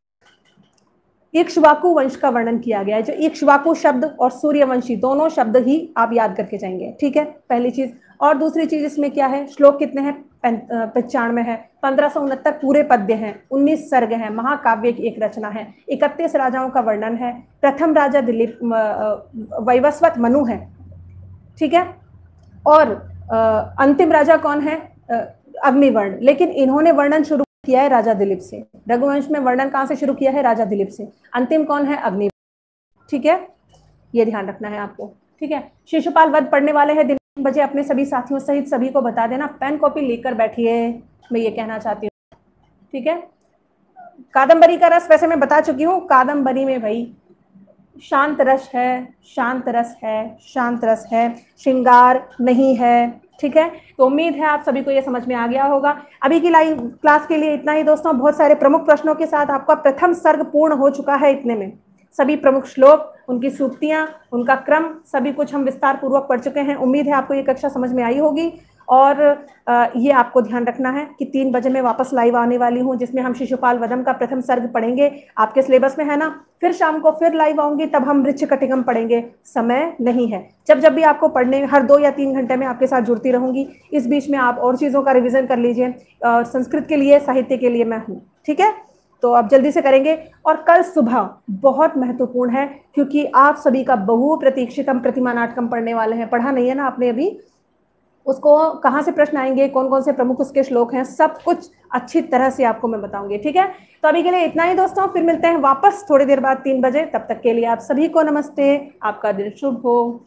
इक्ष्वाकु वंश का वर्णन किया गया है, जो इक्ष्वाकु शब्द और सूर्यवंशी दोनों शब्द ही आप याद करके जाएँगे, ठीक है? पहली चीज़। और दूसरी चीज़ इसमें क्या है? श्लोक कितने हैं? पचानवे है, पंद्रह सौ उनहत्तर पूरे पद्य हैं, उन्नीस सर्ग हैं, महाकाव्य की एक रचना है, इकतीस राजाओं का वर्णन है, प्रथम राजा दिलीप वैवस्वत मनु है, ठीक है? और अंतिम राजा कौन है? अग्निवर्ण, लेकिन इन्होंने वर्णन शुरू किया है राजा दिलीप से। रघुवंश में वर्णन कहाँ से शुरू किया है? राजा दिलीप से। अंतिम कौन है? अग्नि ठीक है? ये ध्यान रखना है आपको, ठीक है? शिशुपाल वध पढ़ने वाले हैं बजे अपने सभी साथियों सहित सभी को बता देना। पेन कॉपी लेकर बैठिए, मैं ये कहना चाहती हूँ। ठीक है? कादम्बरी का रस वैसे मैं बता चुकी हूँ। कादम्बरी में भाई शांत रस है, शांत रस है, शांत रस है, श्रृंगार नहीं है। ठीक है? तो उम्मीद है आप सभी को ये समझ में आ गया होगा। अभी की लाइव क्लास के लिए इतना ही दोस्तों। बहुत सारे प्रमुख प्रश्नों के साथ आपका प्रथम सर्ग पूर्ण हो चुका है इतने में। सभी प्रमुख श्लोक, उनकी सूक्तियाँ, उनका क्रम, सभी कुछ हम विस्तार पूर्वक पढ़ चुके हैं। उम्मीद है आपको ये कक्षा समझ में आई होगी। और ये आपको ध्यान रखना है कि तीन बजे मैं वापस लाइव आने वाली हूँ, जिसमें हम शिशुपाल वदम का प्रथम सर्ग पढ़ेंगे। आपके सिलेबस में है ना? फिर शाम को फिर लाइव आऊँगी, तब हम वृक्ष कटिगम पढ़ेंगे। समय नहीं है। जब जब भी आपको पढ़ने, हर दो या तीन घंटे में आपके साथ जुड़ती रहूँगी, इस बीच में आप और चीज़ों का रिविज़न कर लीजिए, और संस्कृत के लिए, साहित्य के लिए मैं हूँ। ठीक है? तो आप जल्दी से करेंगे। और कल सुबह बहुत महत्वपूर्ण है, क्योंकि आप सभी का बहु हम प्रतिमा नाटकम पढ़ने वाले हैं। पढ़ा नहीं है ना आपने अभी? उसको कहाँ से प्रश्न आएँगे? कौन कौन से प्रमुख उसके श्लोक हैं? सब कुछ अच्छी तरह से आपको मैं बताऊँगी, ठीक है? तो अभी के लिए इतना ही दोस्तों, फिर मिलते हैं वापस थोड़ी देर बाद तीन बजे। तब तक के लिए आप सभी को नमस्ते। आपका दिन शुभ हो।